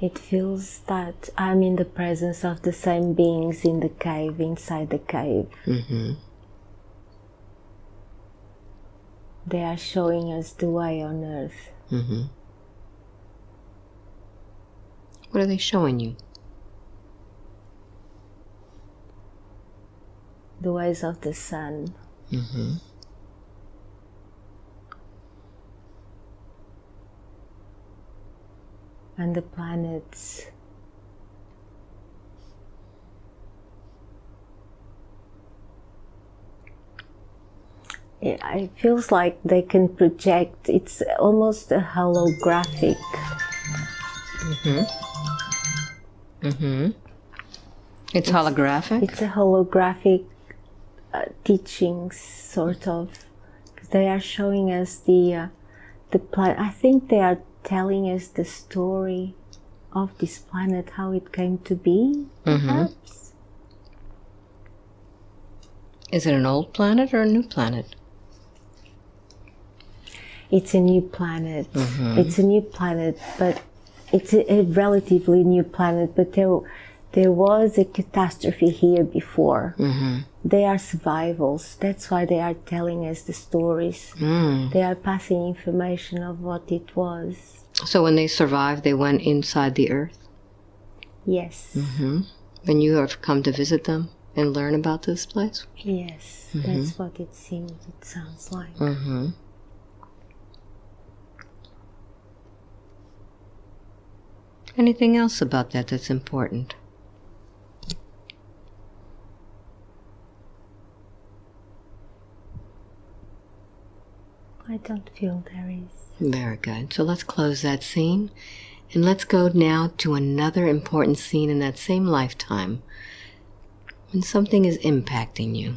it feels that I'm in the presence of the same beings in the cave, inside the cave. Mm-hmm. They are showing us the way on earth. Mm-hmm. What are they showing you? the ways of the sun. Mm-hmm. And the planets. It, it feels like they can project, it's almost a holographic. Mm-hmm. It's holographic. It's a holographic uh, teachings, sort of. They are showing us the uh, the planet. I think they are telling us the story of this planet, how it came to be, mm-hmm. perhaps. Is it an old planet or a new planet? It's a new planet. Mm-hmm. It's a new planet, but it's a, a relatively new planet. But there, there was a catastrophe here before. Mm-hmm. They are survivals. That's why they are telling us the stories. Mm. They are passing information of what it was. So when they survived, they went inside the earth. Yes, Mm-hmm. And you have come to visit them and learn about this place. yes, that's what it seems. It sounds like. Mm-hmm. Anything else about that that's important? I don't feel there is. Very good. So let's close that scene and let's go now to another important scene in that same lifetime when something is impacting you.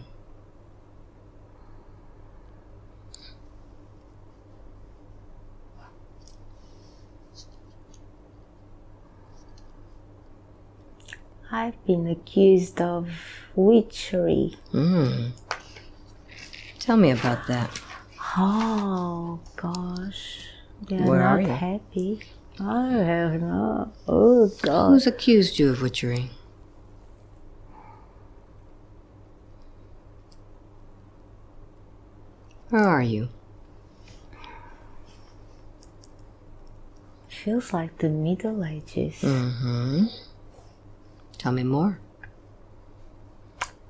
I've been accused of witchery. Mm. Tell me about that. Oh gosh, they are Where not are you? happy. I have not. Oh God. Who's accused you of witchery? Where are you? Feels like the Middle Ages. Mm-hmm. Tell me more.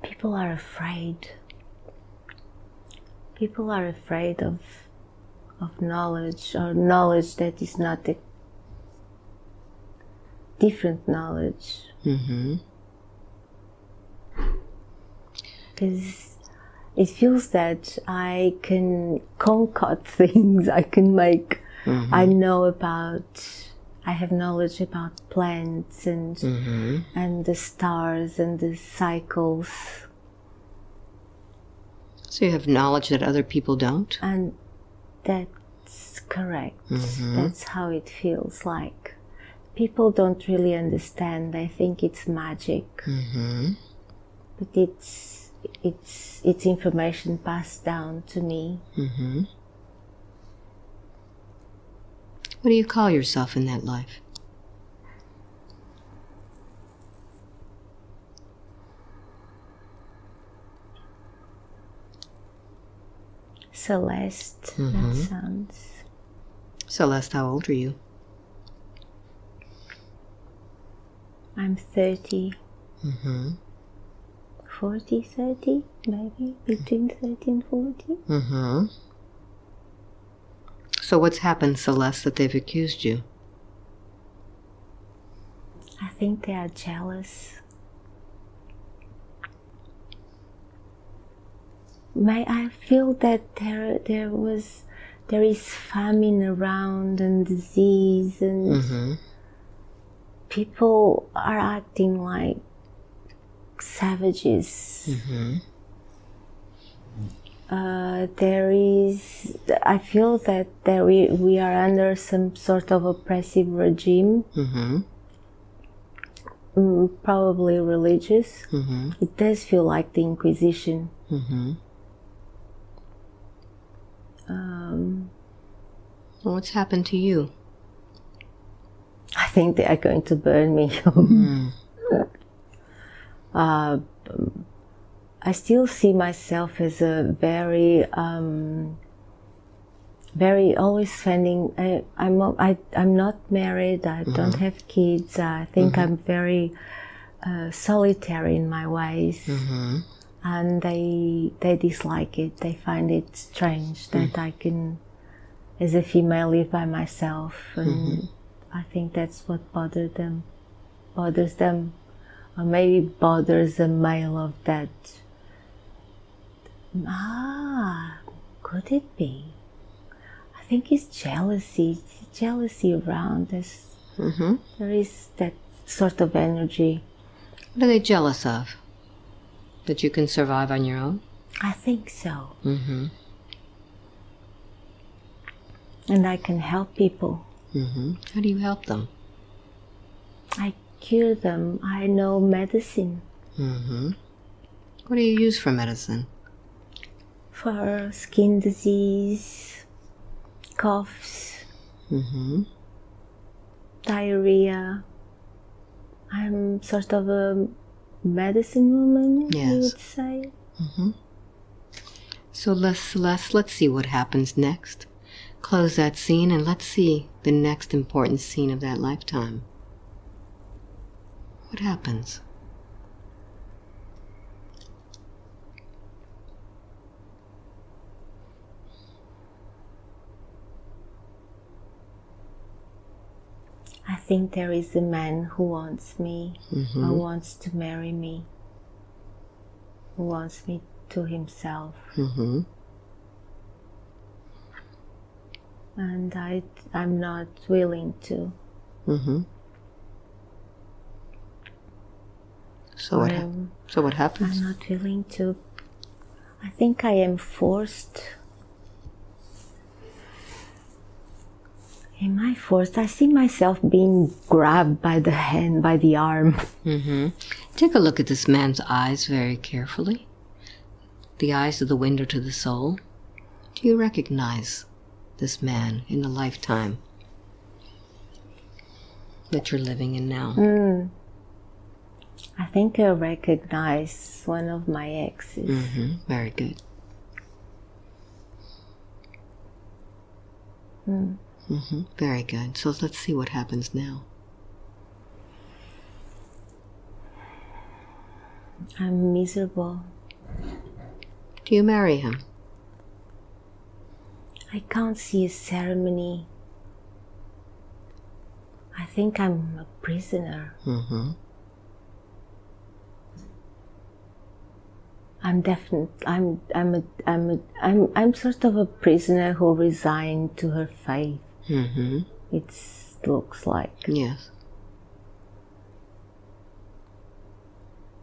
People are afraid. People are afraid of of knowledge or knowledge that is not a different knowledge. Mm-hmm. because it feels that I can concoct [laughs] things. I can make. I know about. I have knowledge about plants and Mm-hmm. and the stars and the cycles, So you have knowledge that other people don't? and that's correct. That's how it feels like. People don't really understand. I think it's magic, Mm-hmm. but it's it's it's information passed down to me. Mm-hmm. What do you call yourself in that life? Celeste. Mhm. That sounds. Celeste, how old are you? I'm 30, Mm-hmm. 40, 30, maybe between 30 and 40. Mm-hmm. So what's happened, Celeste, that they've accused you? I think they are jealous. May I feel that there there was there is famine around and disease and Mm-hmm. people are acting like savages. Mm-hmm. Uh, there is, I feel that there we, we are under some sort of oppressive regime, Mm-hmm. mm, probably religious. Mm-hmm. It does feel like the Inquisition. Mm-hmm. Um, what's happened to you? I think they are going to burn me. [laughs] Mm. uh, I still see myself as a very, um, very always spending. I, I'm I, I'm not married. I don't have kids. I think I'm very uh, solitary in my ways. Mm-hmm. And they they dislike it. They find it strange that I can, as a female, live by myself, and I think that's what bothers them, bothers them, or maybe bothers a male of that. Ah, could it be? I think it's jealousy, it's jealousy around this. Mm-hmm. There is that sort of energy. What are they jealous of? That you can survive on your own? I think so. Mm-hmm. And I can help people. Mm-hmm. How do you help them? I cure them. I know medicine Mm-hmm. What do you use for medicine? for skin disease, coughs, Mm-hmm. diarrhea. I'm sort of a medicine woman, you would say. Mm-hmm. So let's let's let's see what happens next. Close that scene and let's see the next important scene of that lifetime. What happens? I think there is a man who wants me, Mm-hmm. who wants to marry me, who wants me to himself. Mm-hmm. And I, I'm not willing to. Mm-hmm. So what? I'm, so what happens? I'm not willing to. I think I am forced. Am I forced? I see myself being grabbed by the hand, by the arm. Mm-hmm. Take a look at this man's eyes very carefully. The eyes of the window to the soul. Do you recognize this man in the lifetime that you're living in now? Mm. I think I recognize one of my exes. Mm-hmm. Very good. Mm-hmm. Very good. So let's see what happens now. I'm miserable. Do you marry him? I can't see a ceremony. I think I'm a prisoner. Mm-hmm. I'm definite. I'm. I'm a. I'm. A, I'm. I'm sort of a prisoner who resigned to her fate. Mm-hmm. It looks like Yes.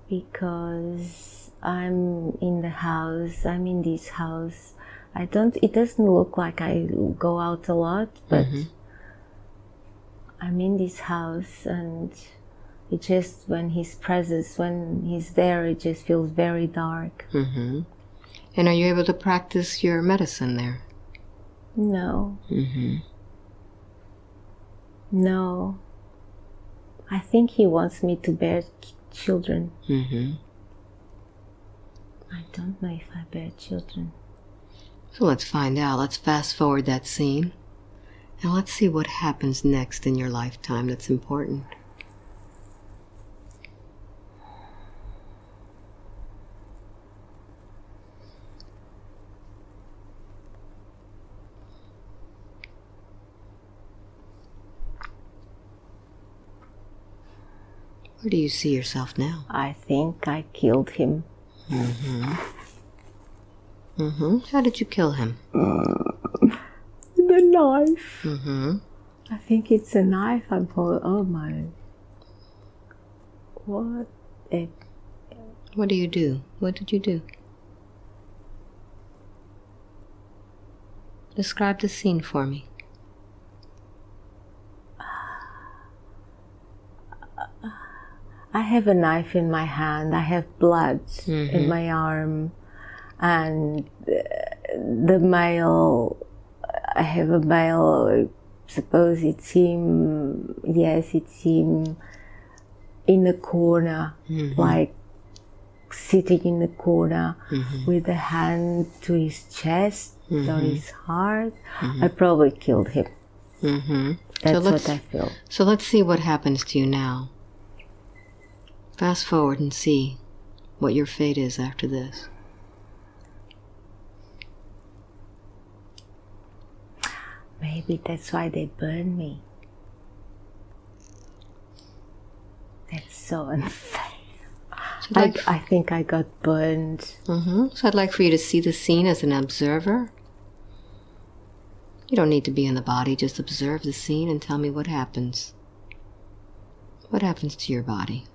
because I'm in the house. I'm in this house. I don't. It doesn't look like I go out a lot, but I'm in this house, and it just when his presence, when he's there, it just feels very dark. Mm-hmm. And are you able to practice your medicine there? No, Mm-hmm. No. I think he wants me to bear children. Mm-hmm. I don't know if I bear children. So let's find out. Let's fast forward that scene. And let's see what happens next in your lifetime that's important. Where do you see yourself now? I think I killed him. Mm-hmm. Mm-hmm. How did you kill him? The knife. Mm-hmm. I think it's a knife. I'm called. Oh my. What? A, What do you do? What did you do? Describe the scene for me. I have a knife in my hand. I have blood in mm-hmm. my arm, and uh, the male. I have a male. Suppose it's him. Yes, it's him. In the corner, mm-hmm. like sitting in the corner mm-hmm. with a hand to his chest or his heart. I probably killed him. Mm-hmm. That's let's- what I feel. So let's see what happens to you now. Fast forward and see what your fate is after this? Maybe that's why they burn me. That's so [laughs] unfair. So I, like, I think I got burned. Mhm. so I'd like for you to see the scene as an observer. You don't need to be in the body, just observe the scene and tell me what happens. What happens to your body?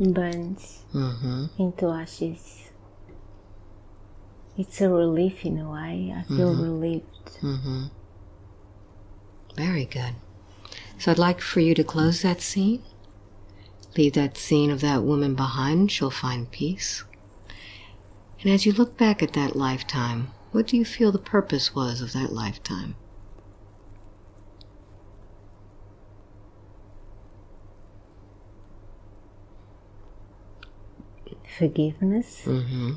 Burns Mm-hmm. into ashes. It's a relief in a way. I feel relieved. Mm-hmm. Very good. So I'd like for you to close that scene. Leave that scene of that woman behind. She'll find peace. And as you look back at that lifetime, what do you feel the purpose was of that lifetime? Forgiveness. Mm-hmm.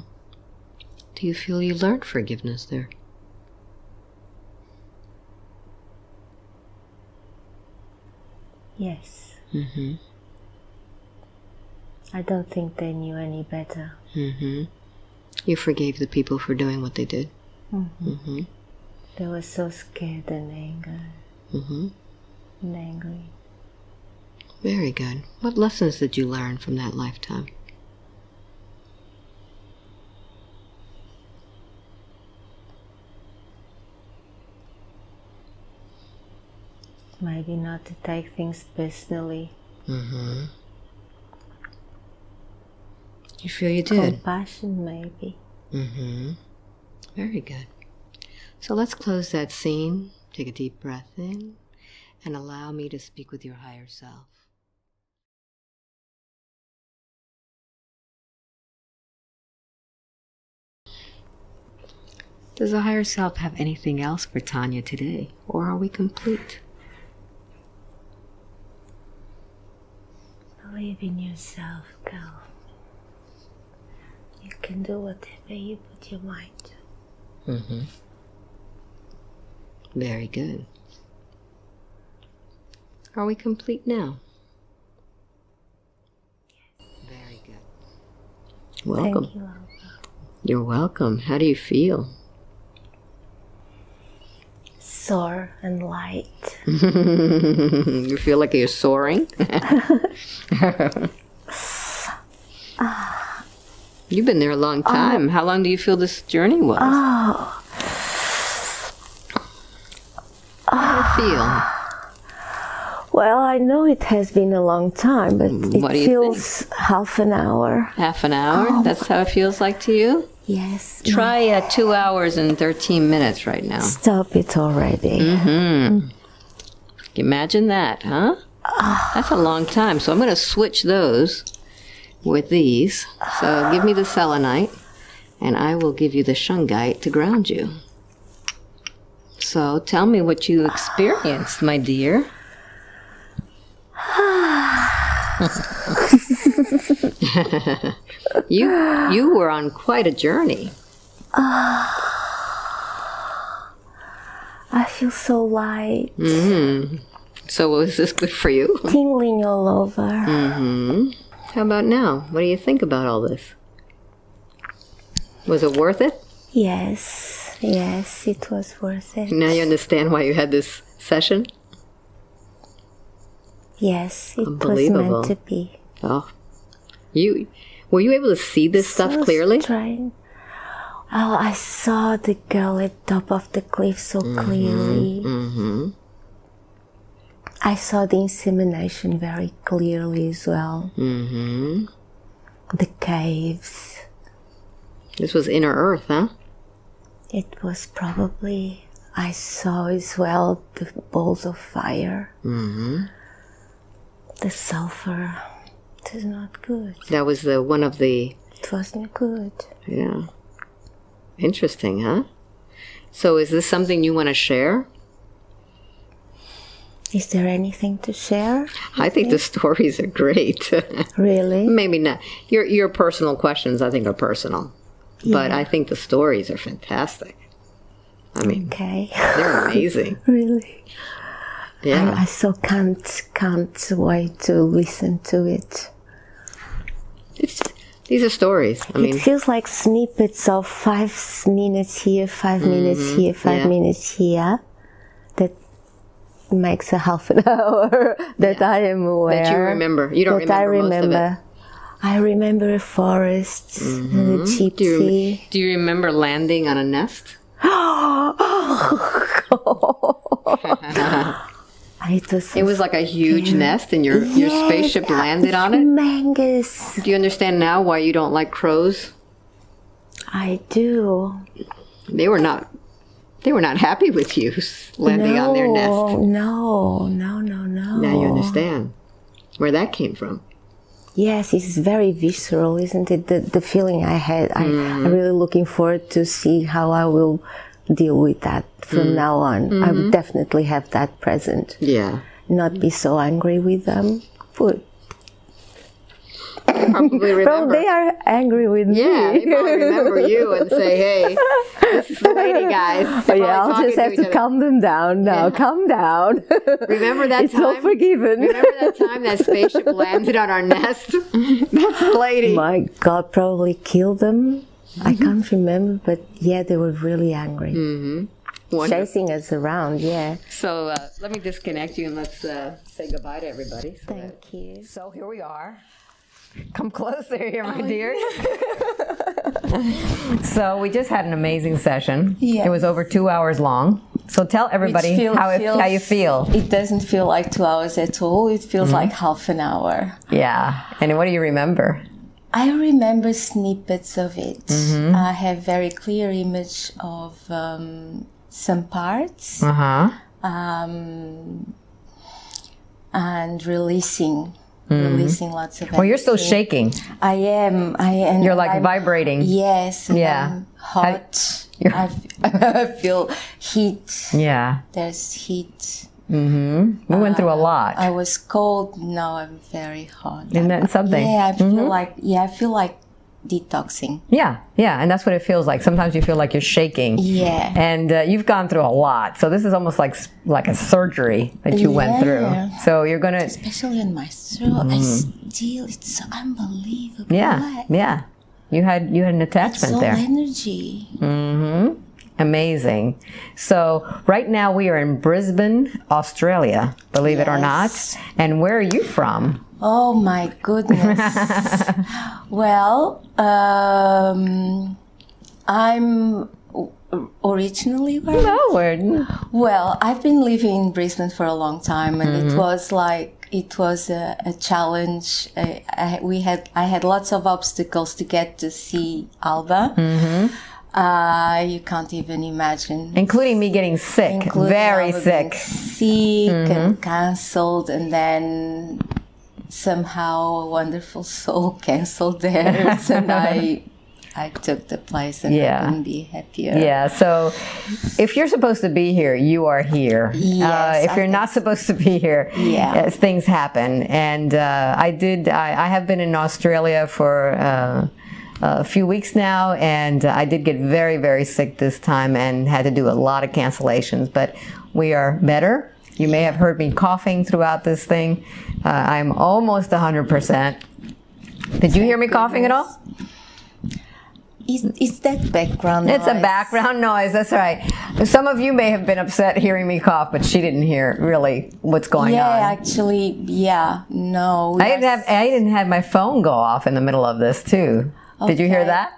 Do you feel you learned forgiveness there? Yes. Mm-hmm. I don't think they knew any better. Mm-hmm. You forgave the people for doing what they did. Mm-hmm. They were so scared and angry Mm-hmm. and angry. Very good. What lessons did you learn from that lifetime? Maybe not to take things personally. Mm-hmm. You feel you did? Compassion, maybe. Mm-hmm. Very good. So let's close that scene. Take a deep breath in and allow me to speak with your higher self. Does the higher self have anything else for Tanya today, or are we complete? Believe in yourself, girl. You can do whatever you put your mind to. Mm-hmm. Very good. Are we complete now? Yes. Very good. Welcome. Thank you. You're welcome. How do you feel? Sore and light. [laughs] you feel like you're soaring? [laughs] You've been there a long time. How long do you feel this journey was? Oh, How do you feel? well, I know it has been a long time, but Mm, What do it you feels half an hour. Half an hour? That's how it feels like to you? Yes. Try uh, two hours and 13 minutes right now. Stop it already. Mm-hmm. Imagine that, huh? That's a long time. So I'm going to switch those with these. So give me the selenite, and I will give you the shungite to ground you. So tell me what you experienced, my dear. [sighs] [laughs] [laughs] you you were on quite a journey. I feel so light, Mm-hmm. So was this good for you? [laughs] tingling all over. Mm-hmm. How about now? What do you think about all this? Was it worth it? Yes, yes, it was worth it. Now you understand why you had this session? Yes, it was meant to be. Oh. You were you able to see this stuff clearly? strange. Oh, I saw the girl at top of the cliff so clearly. Mm-hmm. I saw the insemination very clearly as well. Mm-hmm. The caves. This was inner earth, huh? It was probably I saw as well the balls of fire. Mm-hmm. The sulfur. It was not good. That was the one of the It wasn't good. yeah. Interesting, huh? So is this something you want to share? Is there anything to share? I think the stories are great. [laughs] Really? Maybe not. Your your personal questions I think are personal. But I think the stories are fantastic. I mean, Okay. they're [laughs] amazing. really? Yeah. I so can't can't wait to listen to it. It's [laughs] These are stories. I mean, it feels like snippets of five minutes here, 5 minutes here, five Mm-hmm. yeah. minutes here. That makes a half an [laughs] hour that I am aware. that you remember. You don't that I remember, most of it. remember. I remember a forest and a Do you, gypsy. do you remember landing on a nest? [gasps] it [laughs] It was like a huge nest, and your your spaceship landed on it. humongous. Do you understand now why you don't like crows? I do. They were not. They were not happy with you landing on their nest. No, no, no, no. Now you understand where that came from. Yes, it's very visceral, isn't it? The the feeling I had. I, Mm. I'm really looking forward to see how I will deal with that from Mm. now on. I Mm-hmm. would definitely have that present. Yeah. Not be so angry with them. But Probably [laughs] well, remember. they are angry with yeah, me. they probably remember you and say, "Hey, this is the lady, guys." [laughs] They're yeah, I'll just have each to calm them down now. Calm down. [laughs] Remember that it's all time? forgiven. Remember that time that spaceship landed on our nest? That's the lady. My God, probably killed them. Mm-hmm. I can't remember, but yeah, they were really angry, Wonderful. chasing us around. Yeah. So uh, let me disconnect you and let's uh, say goodbye to everybody. So, that- Thank you. so here we are. Come closer here, my dear. [laughs] so we just had an amazing session. Yes. It was over two hours long. So tell everybody Which feel- how, it, how you feel. It doesn't feel like two hours at all. It feels Mm-hmm. like half an hour. Yeah. And what do you remember? I remember snippets of it. Mm-hmm. I have very clear image of um, some parts Uh huh. um, and releasing, releasing lots of. Mm-hmm. Well, you're still shaking. I am. I am. You're like I'm- vibrating. Yes. Yeah. I'm hot. I [laughs] I feel heat. Yeah. There's heat. We went through a lot. I was cold. Now I'm very hot. Isn't that something? Yeah, I feel like yeah, I feel like detoxing. Yeah, yeah, and that's what it feels like. Sometimes you feel like you're shaking. Yeah. And uh, you've gone through a lot, so this is almost like like a surgery that you went through. So you're gonna, Especially in my throat, I still it's unbelievable. Mm-hmm. yeah, yeah. You had you had an attachment so there. energy. Amazing. So right now we are in Brisbane, Australia. Believe it or not. And where are you from? Oh my goodness. [laughs] well, um, I'm originally where where? Well, I've been living in Brisbane for a long time, and Mm-hmm. it was like it was a, a challenge. I, I, we had I had lots of obstacles to get to see Alba. Mm-hmm. Uh, you can't even imagine. Including me getting sick, Including very sick. sick Mm-hmm. and cancelled, and then somehow a wonderful soul [laughs] cancelled theirs, [laughs] and I. I took the place and Yeah. I couldn't be happier. Yeah, so if you're supposed to be here, you are here. Yes, uh, if you're not supposed to be here, Yeah. as things happen. And uh, I did, I, I have been in Australia for uh, a few weeks now, and I did get very, very sick this time and had to do a lot of cancellations, but we are better. You may have heard me coughing throughout this thing. Uh, I'm almost 100%. Did you hear me coughing at all? Is, is that background It's a background noise. That's right. Some of you may have been upset hearing me cough, but she didn't hear really what's going Yeah, on. actually, yeah, no. I didn't have I didn't have my phone go off in the middle of this too. Did you hear that?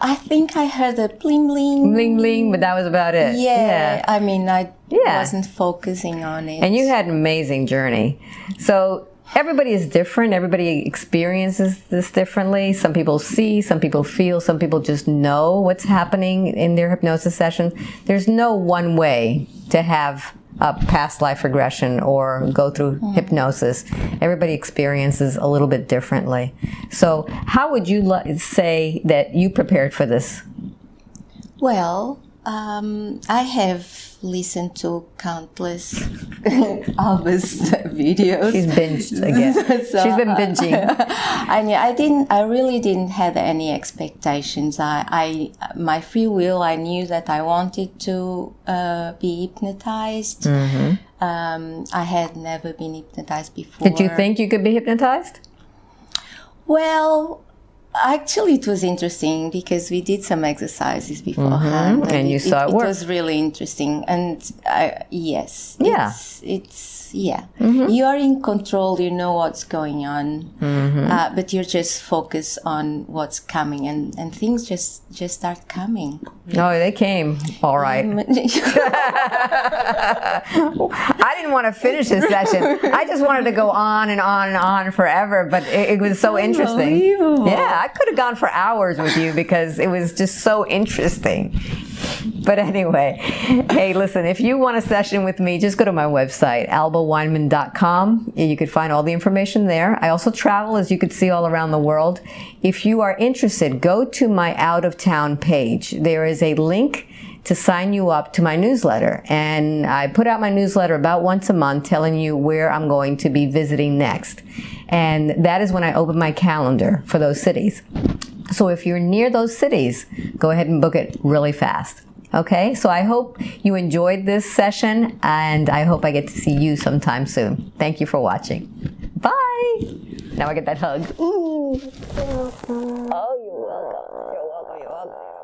I think I heard a bling bling. Bling bling, but that was about it. Yeah, I mean, I Yeah. wasn't focusing on it. And you had an amazing journey. So everybody is different. Everybody experiences this differently. Some people see, some people feel, some people just know what's happening in their hypnosis session. There's no one way to have a past life regression or go through hmm. hypnosis. Everybody experiences a little bit differently. So, how would you say that you prepared for this? Well, um, I have listened to countless [laughs] Alba's [laughs] videos. She's binged again. [laughs] So, She's been binging. I mean, I didn't. I really didn't have any expectations. I, I, my free will. I knew that I wanted to uh, be hypnotized. Mm-hmm. Um, I had never been hypnotized before. Did you think you could be hypnotized? Well, Actually, it was interesting because we did some exercises beforehand, mm-hmm. And you saw it it work. was really interesting. And I, yes, Yeah. it's, it's yeah, Mm-hmm. you are in control. You know what's going on, Mm-hmm. uh, but you're just focused on what's coming, and and things just just start coming. No, they came. All right. [laughs] [laughs] I didn't want to finish this session. I just wanted to go on and on and on forever, but it, it was so interesting. Yeah, I could have gone for hours with you because it was just so interesting. But anyway, hey, listen, if you want a session with me, just go to my website, albaweinman.com. You could find all the information there. I also travel, as you could see, all around the world. If you are interested, go to my out of town page. There is a link to sign you up to my newsletter. And I put out my newsletter about once a month telling you where I'm going to be visiting next. And that is when I open my calendar for those cities. So if you're near those cities, go ahead and book it really fast. Okay, so I hope you enjoyed this session and I hope I get to see you sometime soon. Thank you for watching. Bye. Now I get that hug. Ooh. Oh, you're welcome. You're welcome. You're welcome.